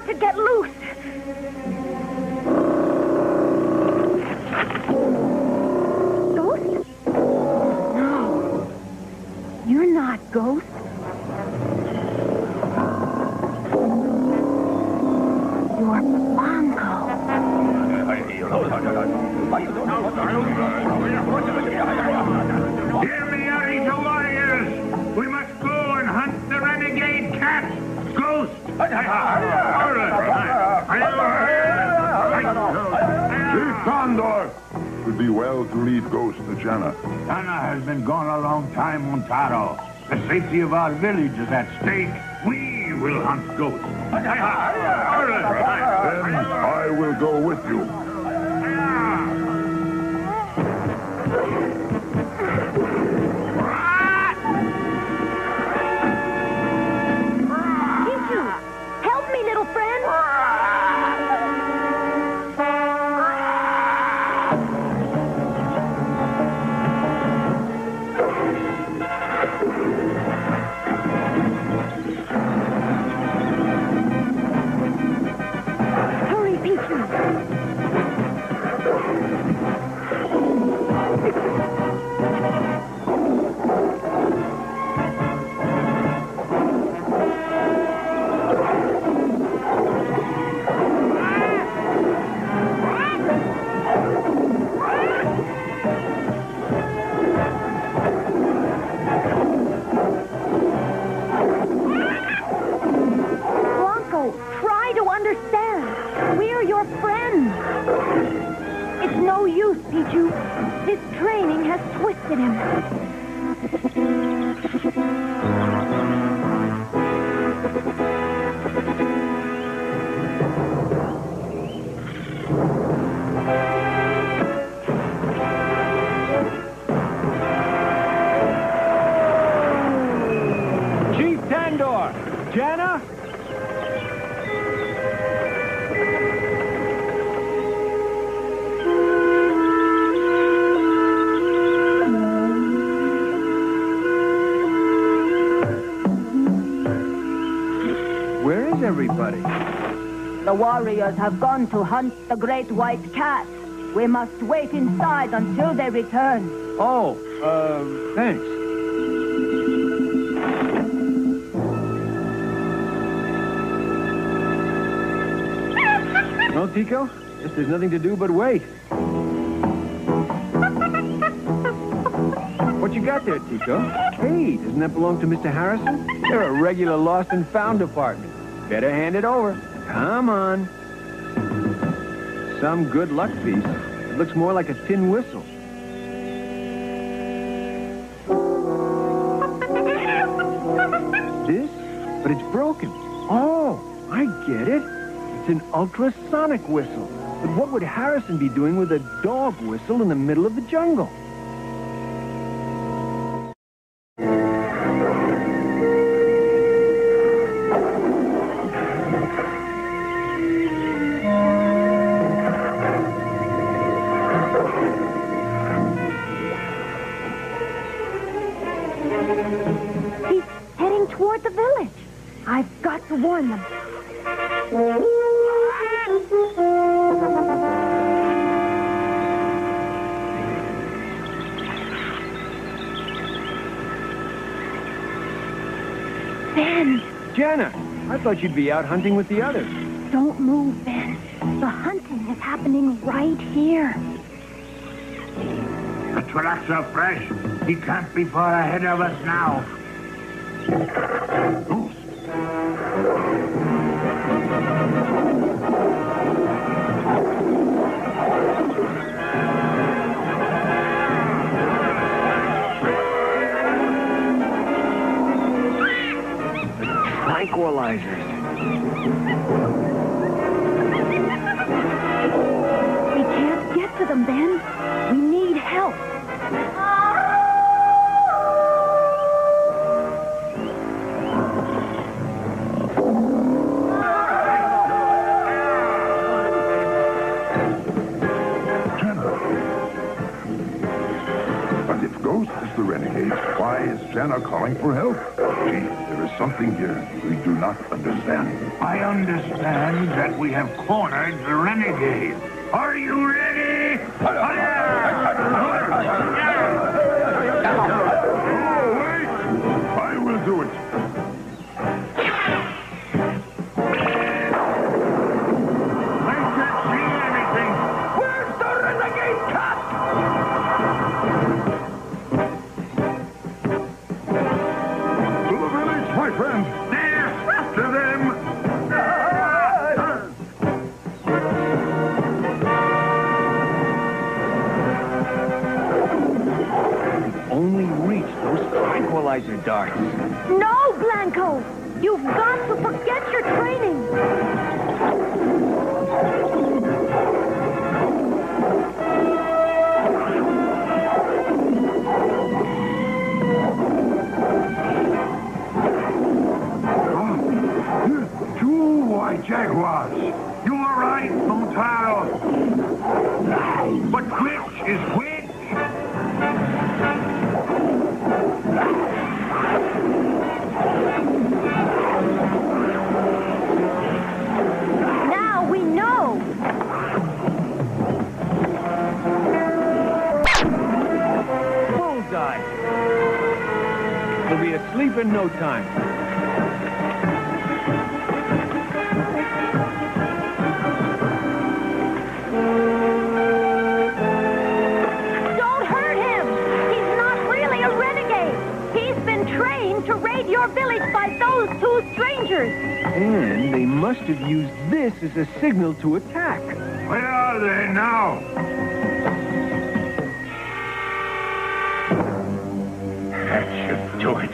To get loose. Our village is at stake. Warriors have gone to hunt the great white cat. We must wait inside until they return. Oh, uh, thanks. Well, Tico, guess there's nothing to do but wait. What you got there, Tico? Hey, doesn't that belong to Mr. Harrison? They're a regular lost and found department. Better hand it over. Come on. Some good luck piece. It looks more like a tin whistle. This? But it's broken. Oh, I get it. It's an ultrasonic whistle. But what would Harrison be doing with a dog whistle in the middle of the jungle? Thought you'd be out hunting with the others. Don't move, Ben. The hunting is happening right here. The tracks are fresh. He can't be far ahead of us now. Tranquilizers. We can't get to them, Ben. We need help. But if Ghost is the renegade, why is Jana calling for help? Something we do not understand. I understand that we have cornered the renegade. This is a signal to attack. Where are they now? That should do it.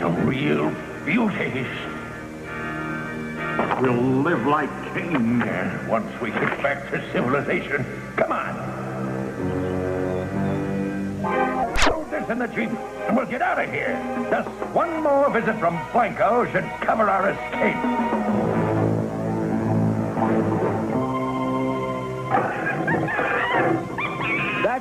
Some real beauties. We'll live like kings once we get back to civilization. Come on. Load this in the jeep, and we'll get out of here. Just one more visit from Blanco should cover our escape.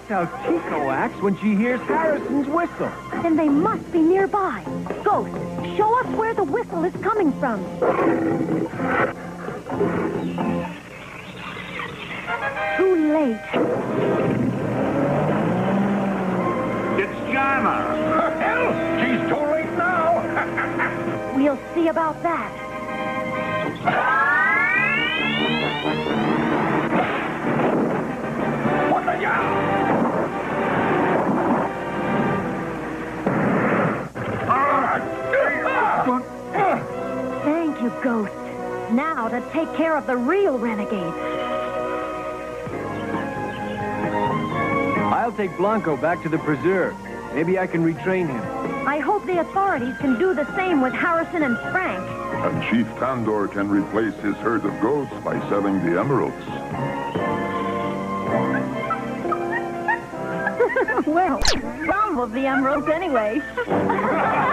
That's how Chico acts when she hears Harrison's whistle. Then they must be nearby. Ghost, show us where the whistle is coming from. Too late. It's Jana. Hell, she's too late now. We'll see about that. What the Thank you, Ghost. Now to take care of the real renegade. I'll take Blanco back to the preserve. Maybe I can retrain him. I hope the authorities can do the same with Harrison and Frank. And Chief Condor can replace his herd of goats by selling the emeralds. well, some of the emeralds anyway.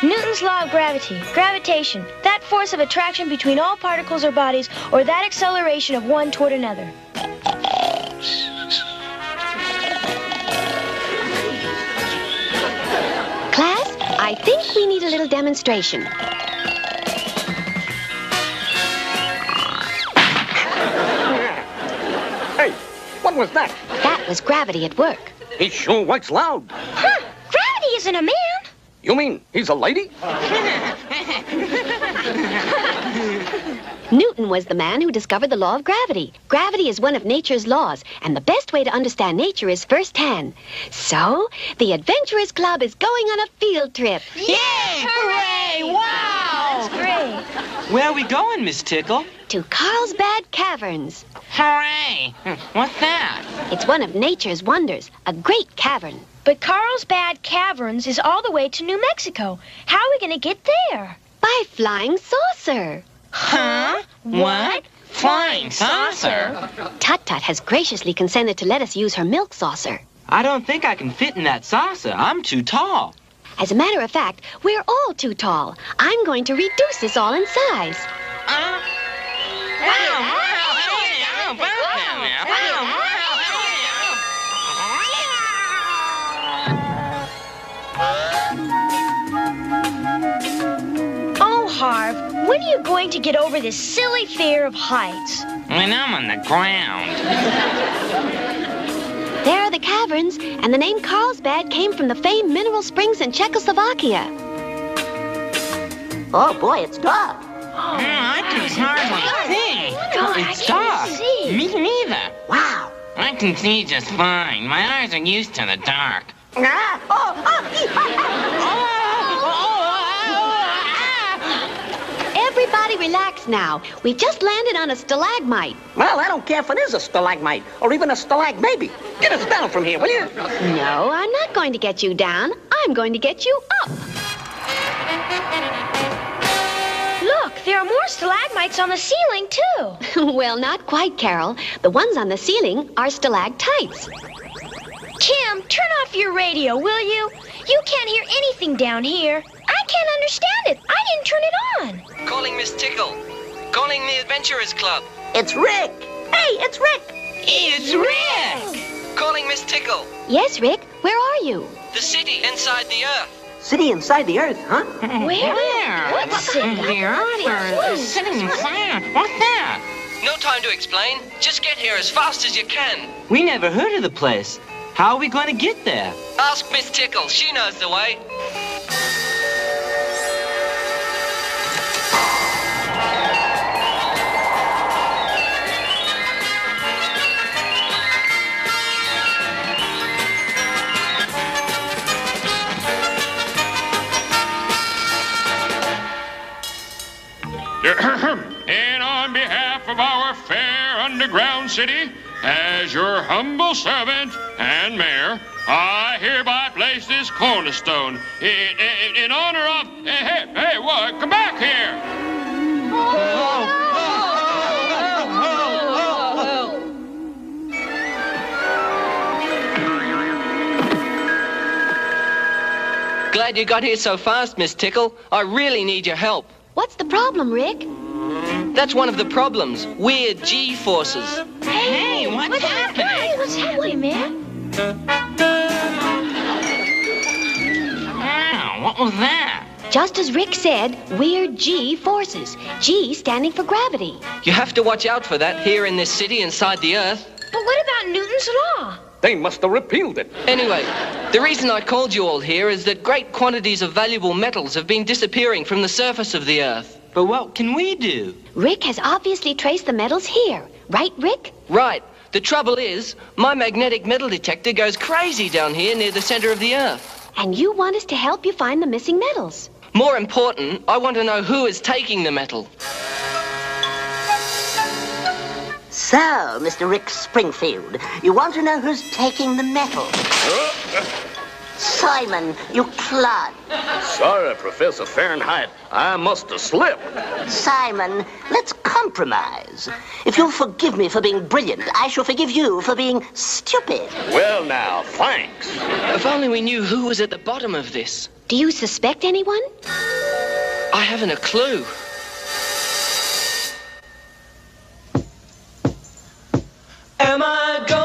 Newton's law of gravity, gravitation, that force of attraction between all particles or bodies, or that acceleration of one toward another. Class, I think we need a little demonstration. Hey, what was that? That was gravity at work. He sure works loud. Huh, gravity isn't a man. You mean he's a lady? Newton was the man who discovered the law of gravity. Gravity is one of nature's laws, and the best way to understand nature is firsthand. So, the Adventurers Club is going on a field trip. Yay! Hooray! Wow! That's great. Where are we going, Miss Tickle? To Carlsbad Caverns. Hooray! What's that? It's one of nature's wonders, a great cavern. But Carlsbad Caverns is all the way to New Mexico. How are we going to get there? By flying saucer. Huh? What? Flying saucer? Tut Tut has graciously consented to let us use her milk saucer. I don't think I can fit in that saucer. I'm too tall. As a matter of fact, we're all too tall. I'm going to reduce us all in size. Oh, when are you going to get over this silly fear of heights? When I'm on the ground. There are the caverns, and the name Carlsbad came from the famed mineral springs in Czechoslovakia. Oh boy, it's dark. Mm, I can hardly see. God, it's can't dark. see. Me neither. Wow. I can see just fine. My eyes are used to the dark. Ah, oh, oh, Everybody relax now. We've just landed on a stalagmite. Well, I don't care if it is a stalagmite or even a stalag baby. Get us down from here, will you? No, I'm not going to get you down. I'm going to get you up. Look, there are more stalagmites on the ceiling, too. well, not quite, Carol. The ones on the ceiling are stalactites. Kim, turn off your radio, will you? You can't hear anything down here. I can't understand it. I didn't turn it on. Calling Miss Tickle. Calling the Adventurers Club. It's Rick. Hey, it's Rick. It's Rick! Calling Miss Tickle. Yes, Rick, where are you? The city inside the earth. City inside the earth, huh? Where? What's it? The earth is sitting inside. What's that? No time to explain. Just get here as fast as you can. We never heard of the place. How are we going to get there? Ask Miss Tickle. She knows the way. and on behalf of our fair underground city, as your humble servant and mayor, I hereby place this cornerstone in, in, in honor of. Eh, hey, hey, what? Come back here! Glad you got here so fast, Miss Tickle. I really need your help. What's the problem, Rick? That's one of the problems. Weird G forces. Hey, what's, happening? Hey, what's happening, man? Wow, what was that? Just as Rick said, we're G forces. G standing for gravity. You have to watch out for that here in this city inside the Earth. But what about Newton's law? They must have repealed it. Anyway, the reason I called you all here is that great quantities of valuable metals have been disappearing from the surface of the Earth. But what can we do? Rick has obviously traced the metals here. Right, Rick? Right. The trouble is, my magnetic metal detector goes crazy down here near the center of the Earth. And you want us to help you find the missing metals. More important, I want to know who is taking the metal. So, Mr. Rick Springfield, you want to know who's taking the metal? Oh, Simon, you clod. Sorry, Professor Fahrenheit. I must have slipped. Simon, let's compromise. If you'll forgive me for being brilliant, I shall forgive you for being stupid. Well, now, thanks. If only we knew who was at the bottom of this. Do you suspect anyone? I haven't a clue. Am I going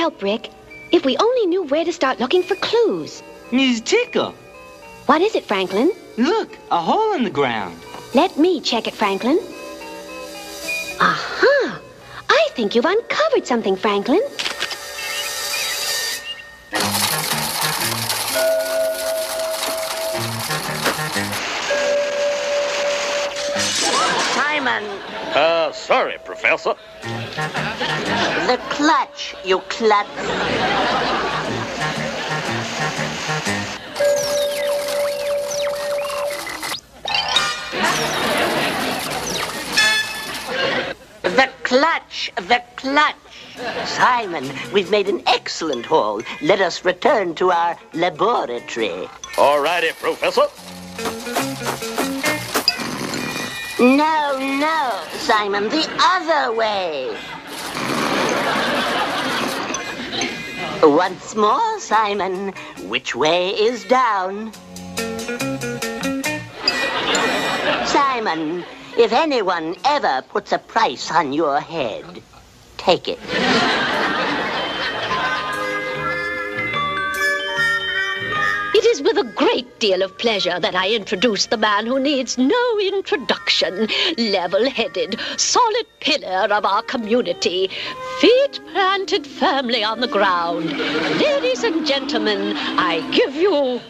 help, Rick. If we only knew where to start looking for clues. Miss Tickle. What is it, Franklin? Look, a hole in the ground. Let me check it, Franklin. Aha! I think you've uncovered something, Franklin. Simon, Uh, sorry, Professor. The clutch, you klutz. The clutch, the clutch. Simon, we've made an excellent haul. Let us return to our laboratory. All righty, Professor. No, no, Simon, the other way. Once more, Simon. Which way is down? Simon, if anyone ever puts a price on your head, take it. Is with a great deal of pleasure that I introduce the man who needs no introduction. Level-headed, solid pillar of our community. Feet planted firmly on the ground. Ladies and gentlemen, I give you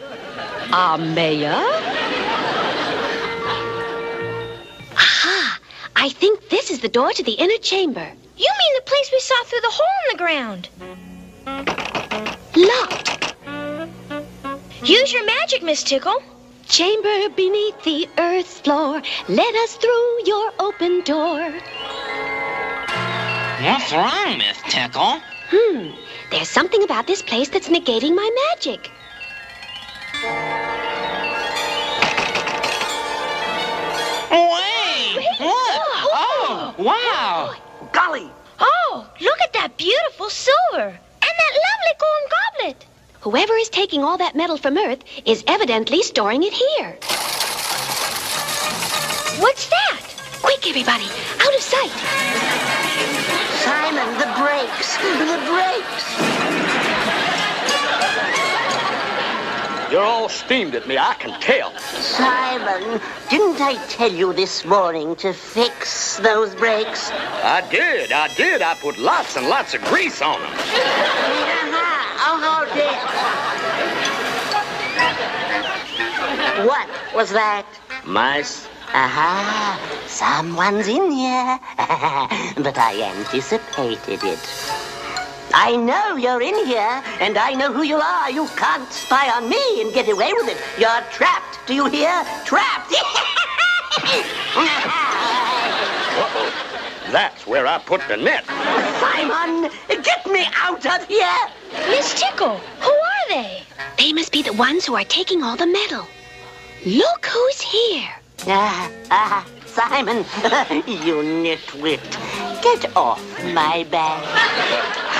our mayor. Aha! I think this is the door to the inner chamber. You mean the place we saw through the hole in the ground? Locked. Use your magic, Miss Tickle. Chamber beneath the earth's floor. Let us through your open door. What's wrong, Miss Tickle? Hmm. There's something about this place that's negating my magic. Wait! Look! Oh, wow! Golly! Oh, look at that beautiful silver. And that lovely golden goblet. Whoever is taking all that metal from Earth is evidently storing it here. What's that? Quick, everybody, out of sight. Simon, the brakes! The brakes! You're all steamed at me, I can tell. Simon, didn't I tell you this morning to fix those brakes? I did, I did. I put lots and lots of grease on them. Aha! Oh, oh how dare! was that? Mice. Aha, someone's in here. but I anticipated it. I know you're in here, and I know who you are. You can't spy on me and get away with it. You're trapped. Do you hear? Trapped. Uh-oh. That's where I put the net. Simon, get me out of here. Miss Tickle, who are they? They must be the ones who are taking all the metal. Look who's here. Ah, ah, Simon, you nitwit. Get off my back.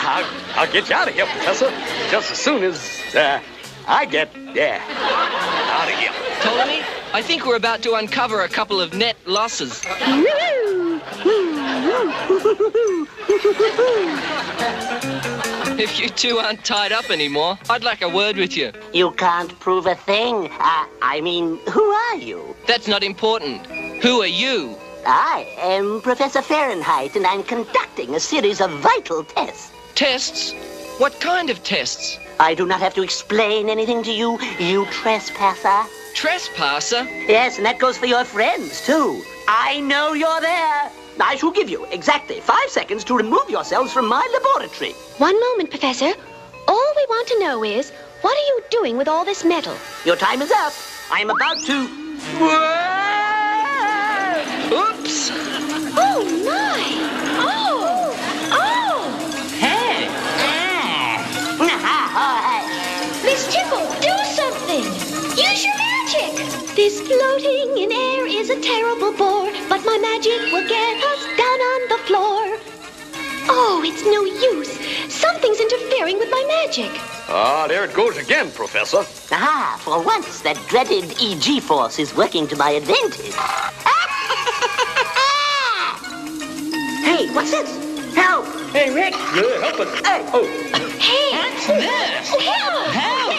I'll, I'll get you out of here, Professor. Just as soon as uh, I get there. Out of here. Ptolemy, I think we're about to uncover a couple of net losses. If you two aren't tied up anymore, I'd like a word with you. You can't prove a thing. Uh, I mean, who are you? That's not important. Who are you? I am Professor Fahrenheit, and I'm conducting a series of vital tests. Tests? What kind of tests? I do not have to explain anything to you, you trespasser. Trespasser? Yes, and that goes for your friends, too. I know you're there. I shall give you exactly five seconds to remove yourselves from my laboratory. One moment, Professor. All we want to know is, what are you doing with all this metal? Your time is up. I am about to. Oops! Oh, my! Oh! Oh! Hey! Miss Tickle, do something! Use your magic! This floating in air is a terrible bore, but my magic will get us down on the floor. Oh, it's no use. Something's interfering with my magic. Ah, there it goes again, Professor. Ah, for once, that dreaded EG force is working to my advantage. hey, what's this? Help! Hey, Rick. Yeah, help us. Hey. Oh. Hey! What's this? Help! Help!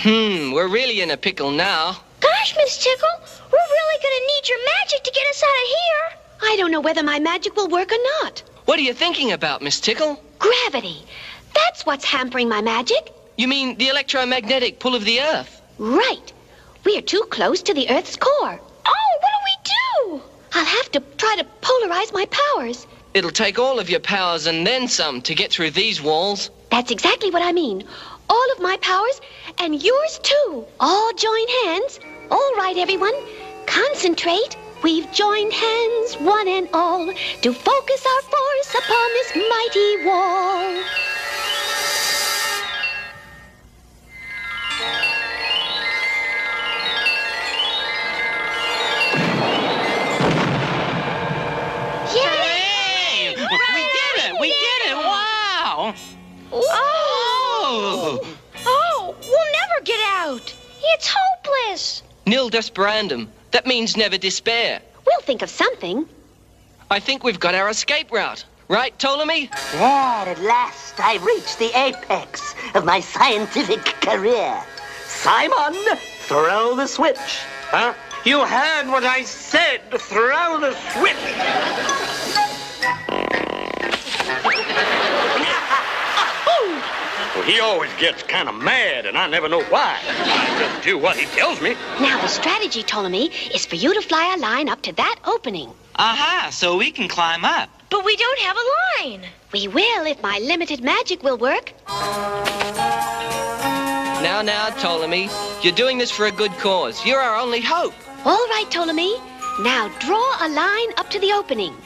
Hmm, we're really in a pickle now. Gosh, Miss Tickle, we're really gonna need your magic to get us out of here. I don't know whether my magic will work or not. What are you thinking about, Miss Tickle? Gravity. That's what's hampering my magic. You mean the electromagnetic pull of the Earth? Right. We're too close to the Earth's core. Oh, what do we do? I'll have to try to polarize my powers. It'll take all of your powers and then some to get through these walls. That's exactly what I mean. All of my powers and yours too. All join hands. All right, everyone. Concentrate. We've joined hands, one and all, to focus our force upon this mighty wall. Yay! We did it! We did it! Wow! Oh! oh! Oh, we'll never get out. It's hopeless. Nil desperandum. That means never despair. We'll think of something. I think we've got our escape route. Right, Ptolemy? There, at last, I've reached the apex of my scientific career. Simon, throw the switch. Huh? You heard what I said. Throw the switch. Well, he always gets kind of mad, and I never know why. I just do what he tells me. Now, the strategy, Ptolemy, is for you to fly a line up to that opening. Aha, so we can climb up. But we don't have a line. We will if my limited magic will work. Now, now, Ptolemy. You're doing this for a good cause. You're our only hope. All right, Ptolemy. Now draw a line up to the opening.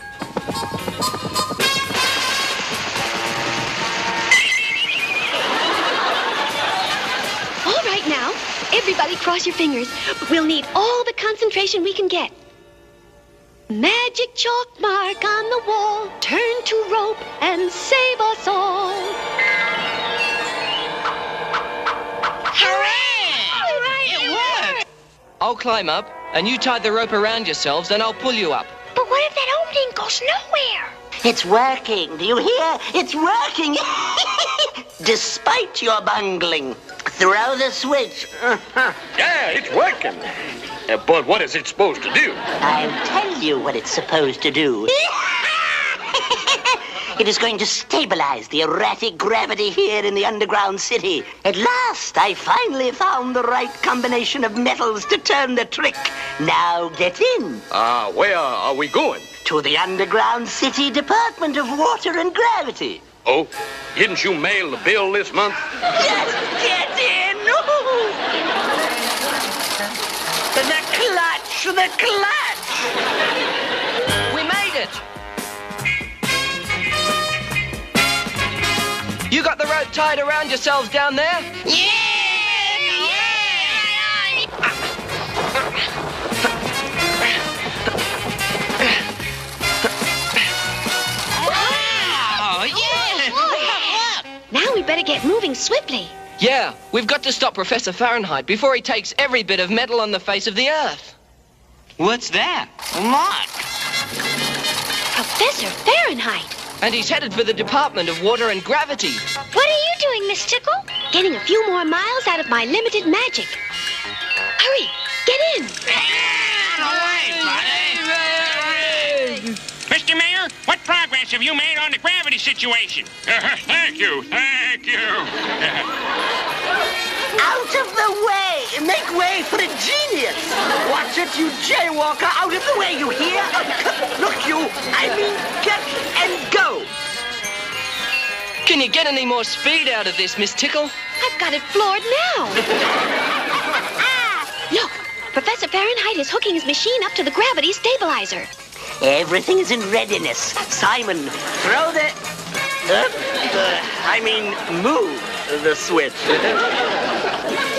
Everybody cross your fingers. We'll need all the concentration we can get. Magic chalk mark on the wall, turn to rope and save us all. All right, it worked. I'll climb up, and you tie the rope around yourselves, and I'll pull you up. But what if that opening goes nowhere? It's working. Do you hear? It's working. Despite your bungling. Throw the switch. Yeah, it's working. Uh, but what is it supposed to do? I'll tell you what it's supposed to do. It is going to stabilize the erratic gravity here in the underground city. At last, I finally found the right combination of metals to turn the trick. Now get in. Uh, where are we going? To the underground city Department of Water and Gravity. Oh, didn't you mail the bill this month? Yes, get in! the clutch, the clutch! We made it! You got the rope tied around yourselves down there? Yeah! Yeah! Now we better get moving swiftly. Yeah, we've got to stop Professor Fahrenheit before he takes every bit of metal on the face of the Earth. What's that? Look! Professor Fahrenheit. And he's headed for the Department of Water and Gravity. What are you doing, Miss Tickle? Getting a few more miles out of my limited magic. Hurry, get in. Mr. Mayor, what progress have you made on the gravity situation? thank you, thank you. Out of the way! Make way for a genius! Watch it, you jaywalker! Out of the way, you hear? Look, you! I mean, get and go! Can you get any more speed out of this, Miss Tickle? I've got it floored now. Ah, look, Professor Fahrenheit is hooking his machine up to the gravity stabilizer. Everything is in readiness. Simon, throw the... Uh, uh, I mean, move the switch.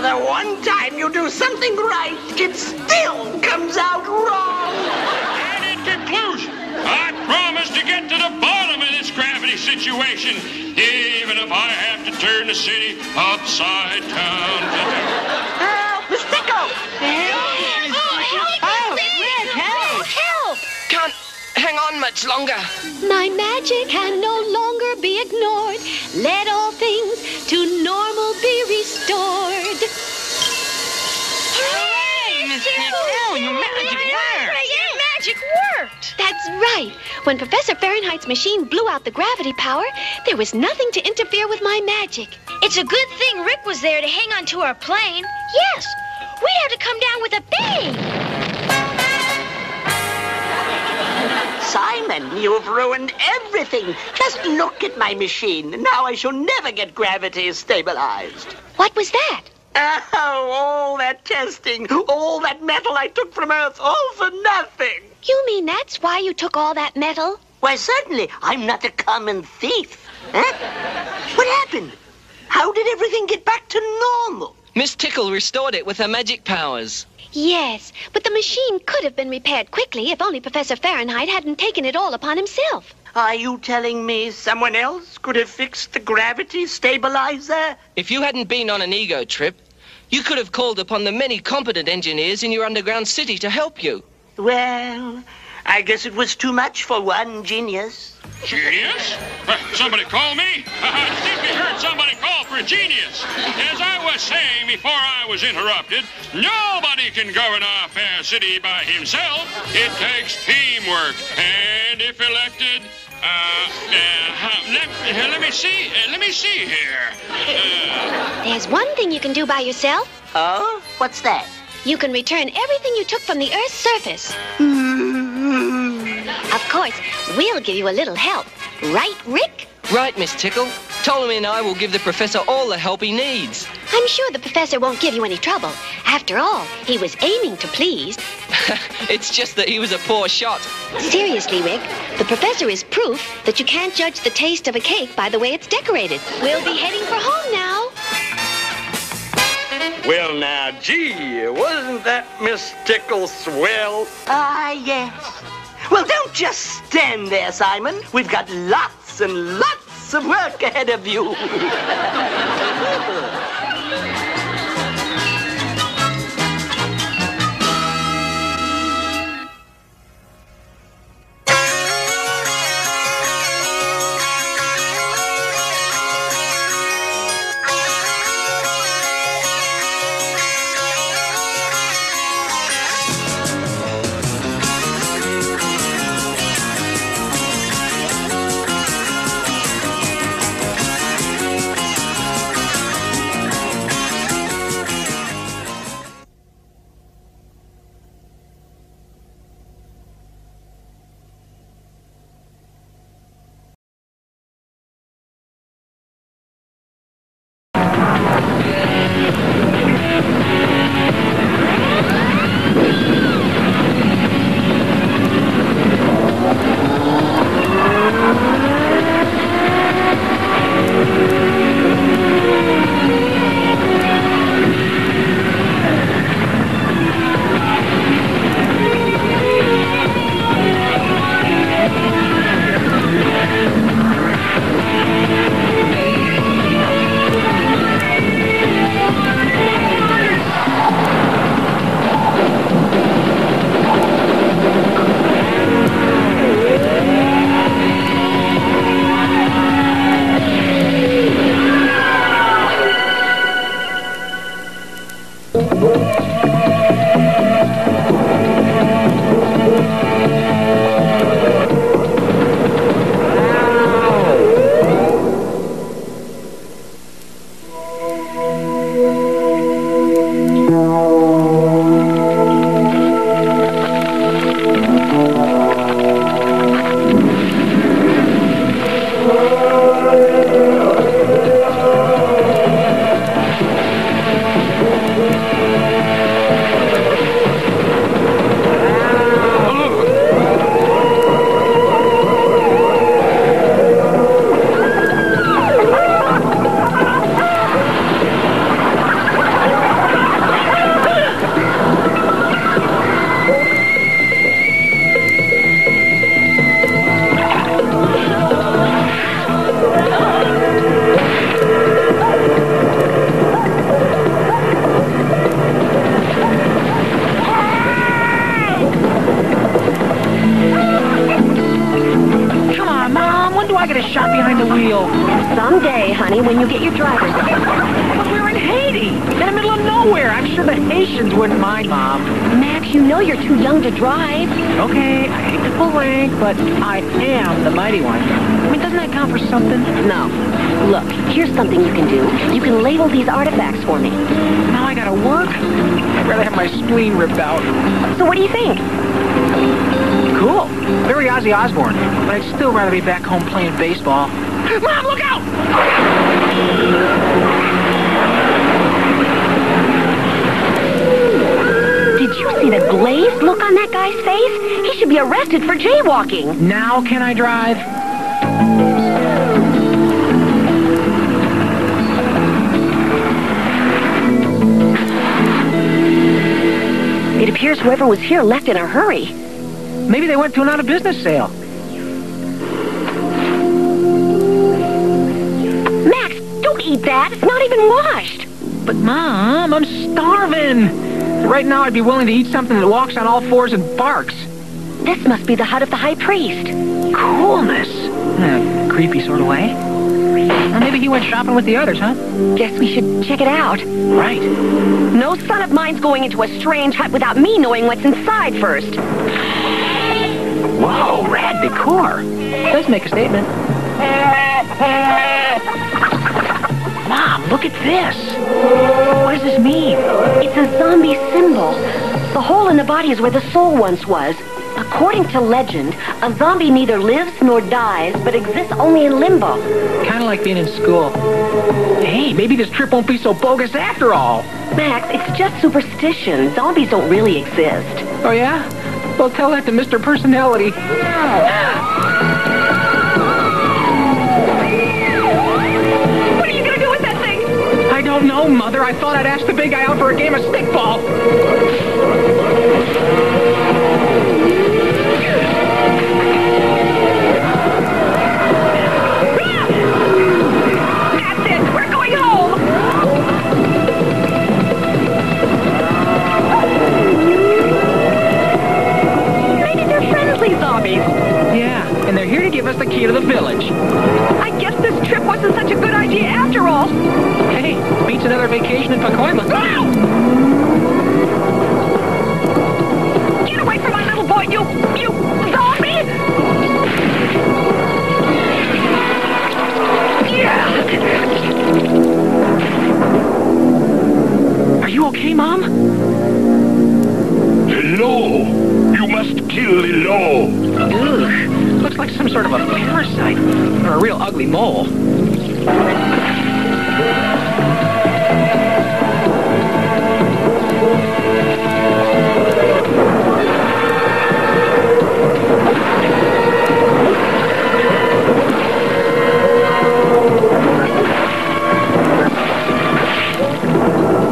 fool! The one time you do something right, it still comes out wrong! And in conclusion, I promise to get to the bottom of this gravity situation, even if I have to turn the city upside down. Help! Miss Tickle! Help! Hang on much longer. My magic can no longer be ignored. Let all things to normal be restored. Hooray, Miss Tickle! Your magic worked! Your magic worked! That's right. When Professor Fahrenheit's machine blew out the gravity power, there was nothing to interfere with my magic. It's a good thing Rick was there to hang onto our plane. Yes, we'd have to come down with a bang. Simon, you've ruined everything. Just look at my machine. Now I shall never get gravity stabilized. What was that? Oh, all that testing, all that metal I took from Earth, all for nothing. You mean that's why you took all that metal? Why, certainly, I'm not a common thief. Huh? What happened? How did everything get back to normal? Miss Tickle restored it with her magic powers. Yes, but the machine could have been repaired quickly if only Professor Fahrenheit hadn't taken it all upon himself. Are you telling me someone else could have fixed the gravity stabilizer? If you hadn't been on an ego trip, you could have called upon the many competent engineers in your underground city to help you. Well, I guess it was too much for one genius. Genius? Uh, somebody call me? I think we heard somebody call for a genius. As I was saying before I was interrupted, nobody can govern our fair city by himself. It takes teamwork. And if elected, uh, uh, let, uh, let me see. Uh, let me see here. Uh, There's one thing you can do by yourself. Oh? What's that? You can return everything you took from the Earth's surface. Of course, we'll give you a little help. Right, Rick? Right, Miss Tickle. Ptolemy and I will give the professor all the help he needs. I'm sure the professor won't give you any trouble. After all, he was aiming to please. it's just that he was a poor shot. Seriously, Rick, the professor is proof that you can't judge the taste of a cake by the way it's decorated. We'll be heading for home now. Well, now, gee, wasn't that Miss Tickle swell? Ah, yes. Well, don't just stand there, Simon. We've got lots and lots of work ahead of you. Now can I drive? It appears whoever was here left in a hurry. Maybe they went to an out-of-business sale. Max, don't eat that. It's not even washed. But, Mom, I'm starving. Right now, I'd be willing to eat something that walks on all fours and barks. This must be the hut of the high priest. Coolness. In a creepy sort of way. Well, maybe he went shopping with the others, huh? Guess we should check it out. Right. No son of mine's going into a strange hut without me knowing what's inside first. Whoa, rad decor. Does make a statement. Mom, look at this. What does this mean? It's a zombie symbol. The hole in the body is where the soul once was. According to legend, a zombie neither lives nor dies, but exists only in limbo. Kind of like being in school. Hey, maybe this trip won't be so bogus after all. Max, it's just superstition. Zombies don't really exist. Oh, yeah? Well, tell that to Mr. Personality. What are you gonna do with that thing? I don't know, Mother. I thought I'd ask the big guy out for a game of stickball. Us the key to the village. I guess this trip wasn't such a good idea after all. Hey, beats another vacation in Pacoima. Ah! Get away from my little boy, you, you zombie! Yeah! Are you okay, Mom? Hello! You must kill the loa! Ugh, like some sort of a parasite. Or a real ugly mole.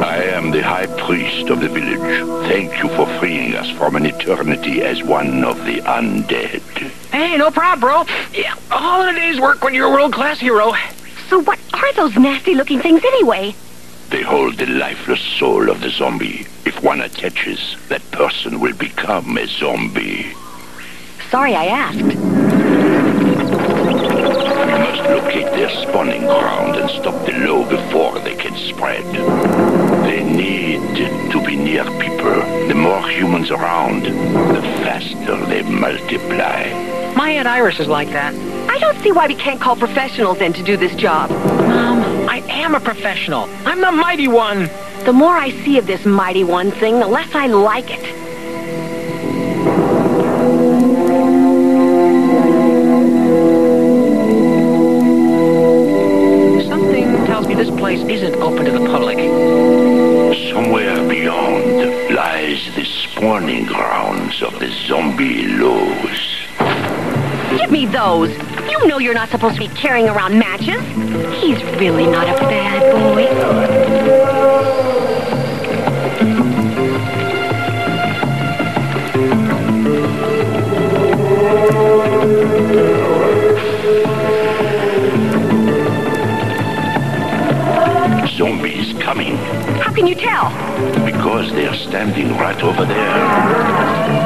I am the high priest of the village. Thank you for freeing us from an eternity as one of the undead. Hey, no problem, bro. Yeah, all in a day's work when you're a world-class hero. So what are those nasty-looking things anyway? They hold the lifeless soul of the zombie. If one attaches, that person will become a zombie. Sorry I asked. We must locate their spawning ground and stop the loa before they can spread. They need to be near people. The more humans around, the faster they multiply. My Aunt Iris is like that. I don't see why we can't call professionals in to do this job. Mom, I am a professional. I'm the mighty one. The more I see of this mighty one thing, the less I like it. Something tells me this place isn't open to the public. Somewhere beyond lies the spawning grounds of the zombie loas. You know you're not supposed to be carrying around matches. He's really not a bad boy. Zombies coming How can you tell? because they're standing right over there.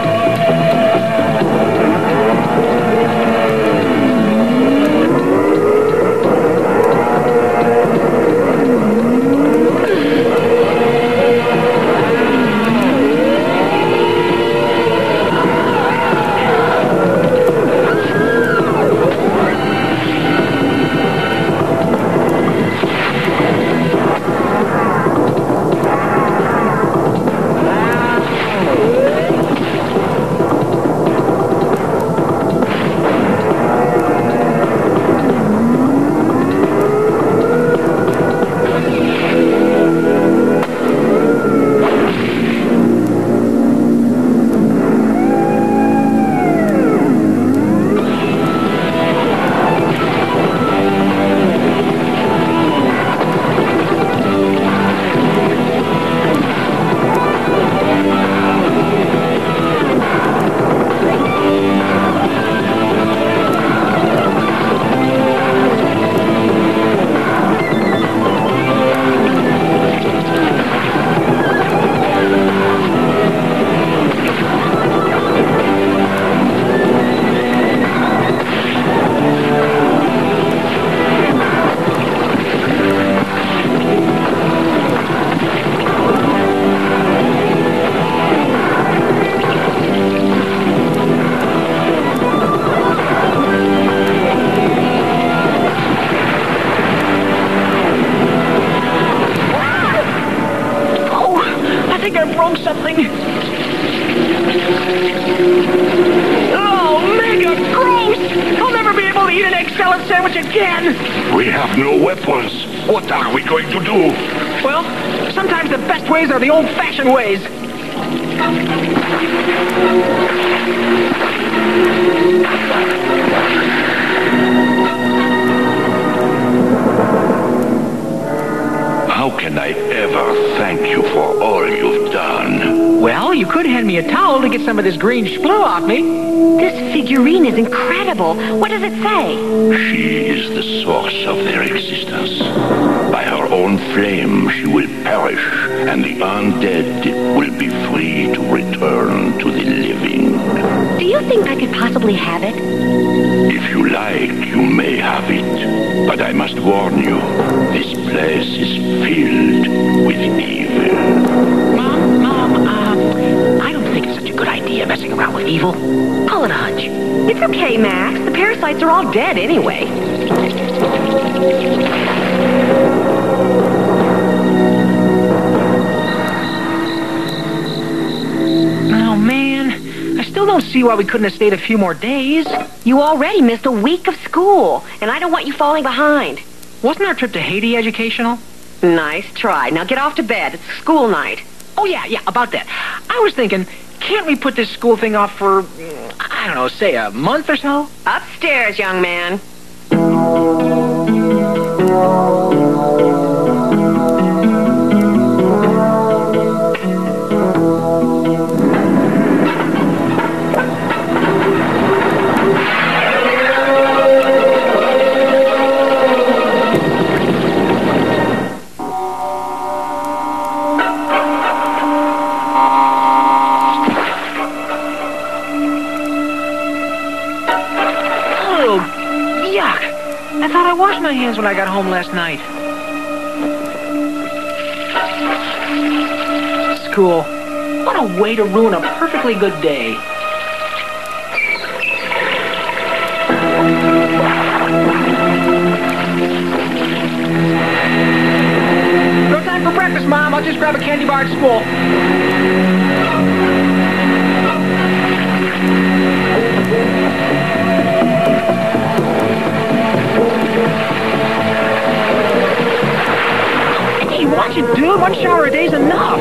See why we couldn't have stayed a few more days. You already missed a week of school, and I don't want you falling behind. Wasn't our trip to Haiti educational? Nice try. Now get off to bed. It's school night. Oh, yeah, yeah, about that. I was thinking, can't we put this school thing off for, I don't know, say a month or so? Upstairs, young man. When I got home last night. School. What a way to ruin a perfectly good day. No time for breakfast, Mom. I'll just grab a candy bar at school. Watch it, dude. One shower a day's enough.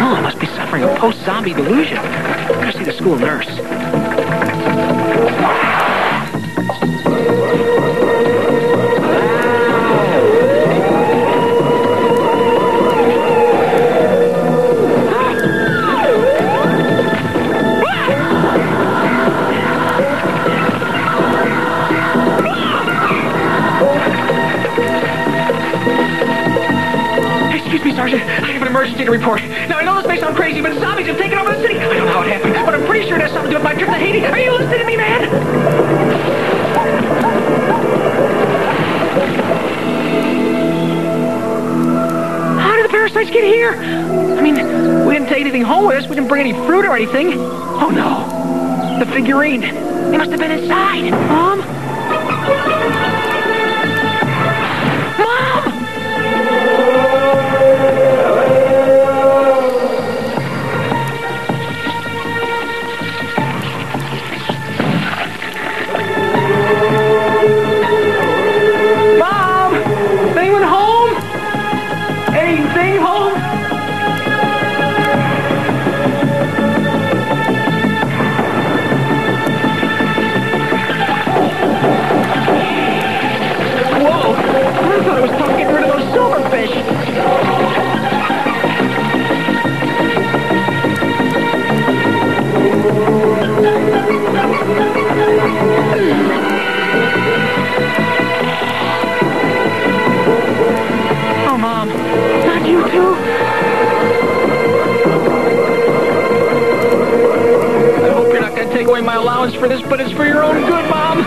Oh, I must be suffering a post-zombie delusion. Gotta see the school nurse. Emergency to report. Now, I know this may sound crazy, but zombies have taken over the city. I don't know how it happened, but I'm pretty sure it has something to do with my trip to Haiti. Are you listening to me, man? How did the parasites get here? I mean, we didn't take anything home with us. We didn't bring any fruit or anything. Oh, no. The figurine. They must have been inside. Mom? Mom! You too? I hope you're not going to take away my allowance for this, but it's for your own good, Mom.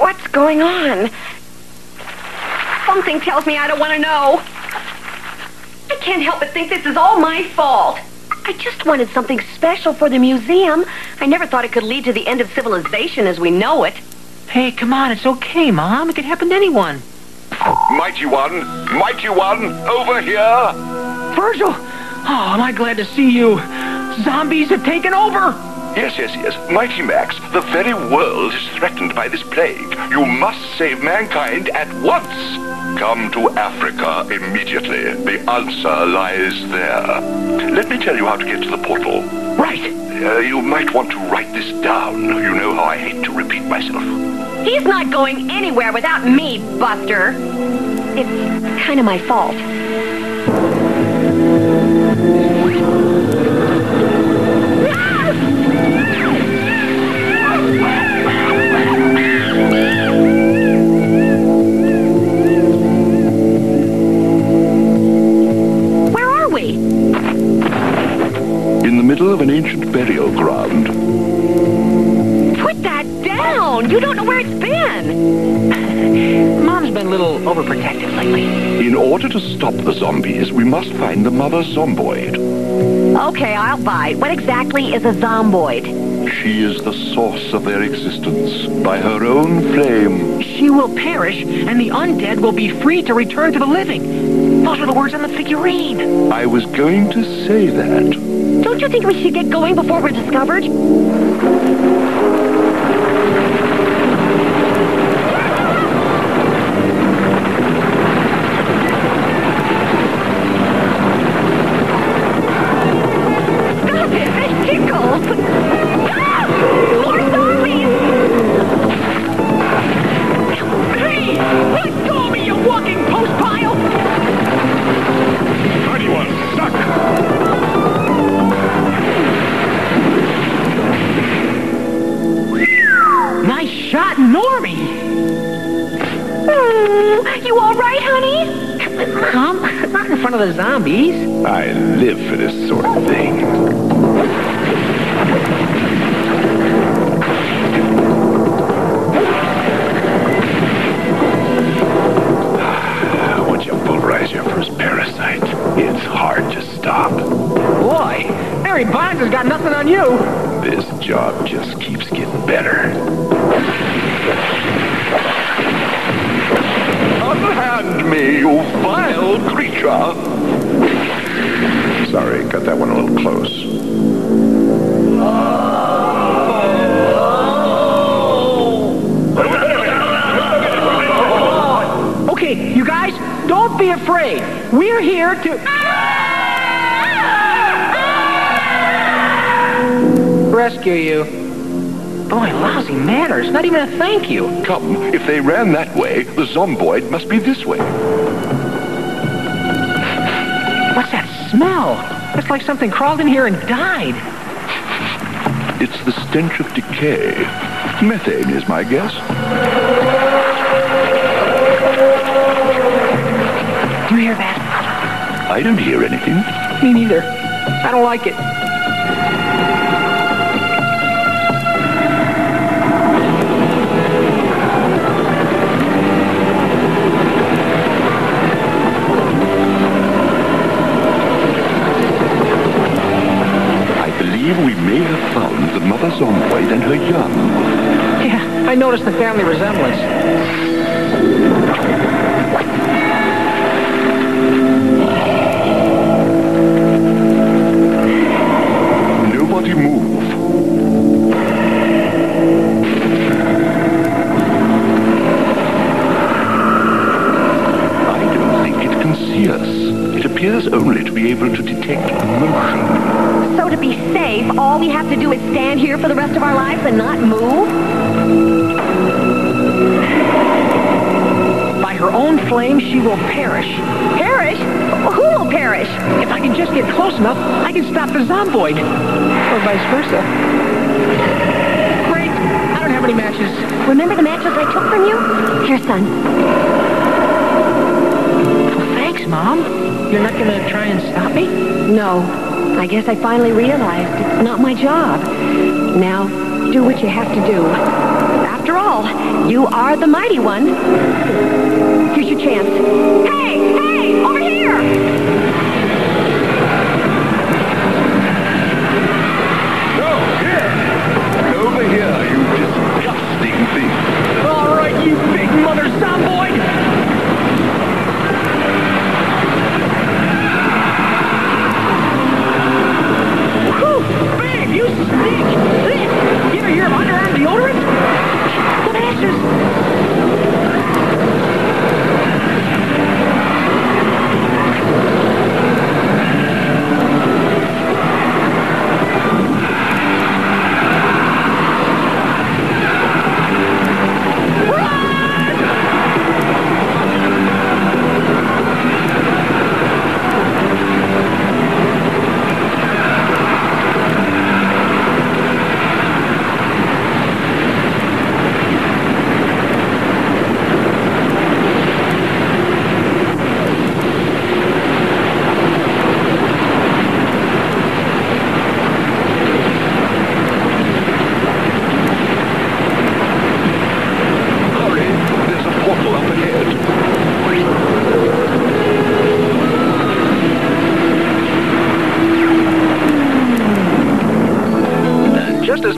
What's going on? Something tells me I don't want to know. I can't help but think this is all my fault. I just wanted something special for the museum. I never thought it could lead to the end of civilization as we know it. Hey, come on, it's okay, Mom. It could happen to anyone. Mighty One, Mighty One, over here! Virgil! Oh, am I glad to see you. Zombies have taken over! Yes, yes, yes. Mighty Max, the very world is threatened by this plague. You must save mankind at once. Come to Africa immediately. The answer lies there. Let me tell you how to get to the portal. Uh, you might want to write this down. You know how I hate to repeat myself. He's not going anywhere without me, Buster. It's kind of my fault. Middle of an ancient burial ground. Put that down! You don't know where it's been! Mom's been a little overprotective lately. In order to stop the zombies, we must find the mother zomboid. Okay, I'll bite. What exactly is a zomboid? She is the source of their existence. By her own flame. She will perish, and the undead will be free to return to the living. Those were the words on the figurine. I was going to say that. Don't you think we should get going before we're discovered? Rescue you. Boy, lousy manners. Not even a thank you. Come, if they ran that way, the zomboid must be this way. What's that smell? It's like something crawled in here and died. It's the stench of decay. Methane is my guess. Do you hear that? I don't hear anything. Me neither. I don't like it. Believe we may have found the mother zomboid and her young. Yeah, I noticed the family resemblance. Nobody move. We have to do is stand here for the rest of our lives and not move? By her own flame, she will perish. Perish? Who will perish? If I can just get close enough, I can stop the zomboid. Or vice versa. Great. I don't have any matches. Remember the matches I took from you? Here, son. Mom. You're not gonna try and stop me? No. I guess I finally realized it's not my job. Now, do what you have to do. After all, you are the mighty one. Here's your chance. Hey, hey, over here! No, here, Over here, you disgusting thief. All right, you big mother samba! Rick! You ever hear of underarm deodorant? The Masters!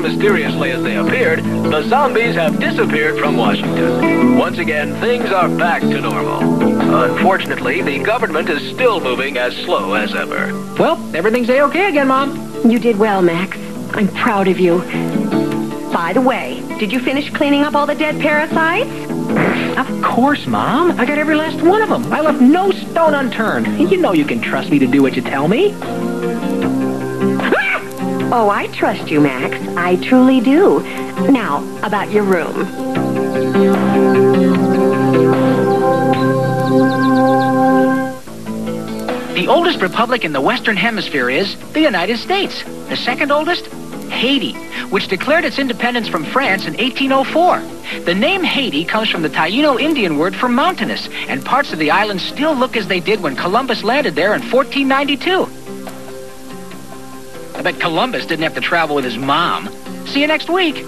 Mysteriously as they appeared, the zombies have disappeared from Washington. Once again, things are back to normal. Unfortunately, the government is still moving as slow as ever. Well, everything's A-okay again, Mom. You did well, Max. I'm proud of you. By the way, did you finish cleaning up all the dead parasites? Of course, Mom. I got every last one of them. I left no stone unturned. You know you can trust me to do what you tell me. Oh, I trust you, Max. I truly do. Now, about your room. The oldest republic in the Western Hemisphere is the United States. The second oldest? Haiti, which declared its independence from France in 1804. The name Haiti comes from the Taino Indian word for mountainous, and parts of the island still look as they did when Columbus landed there in 1492. I bet Columbus didn't have to travel with his mom. See you next week.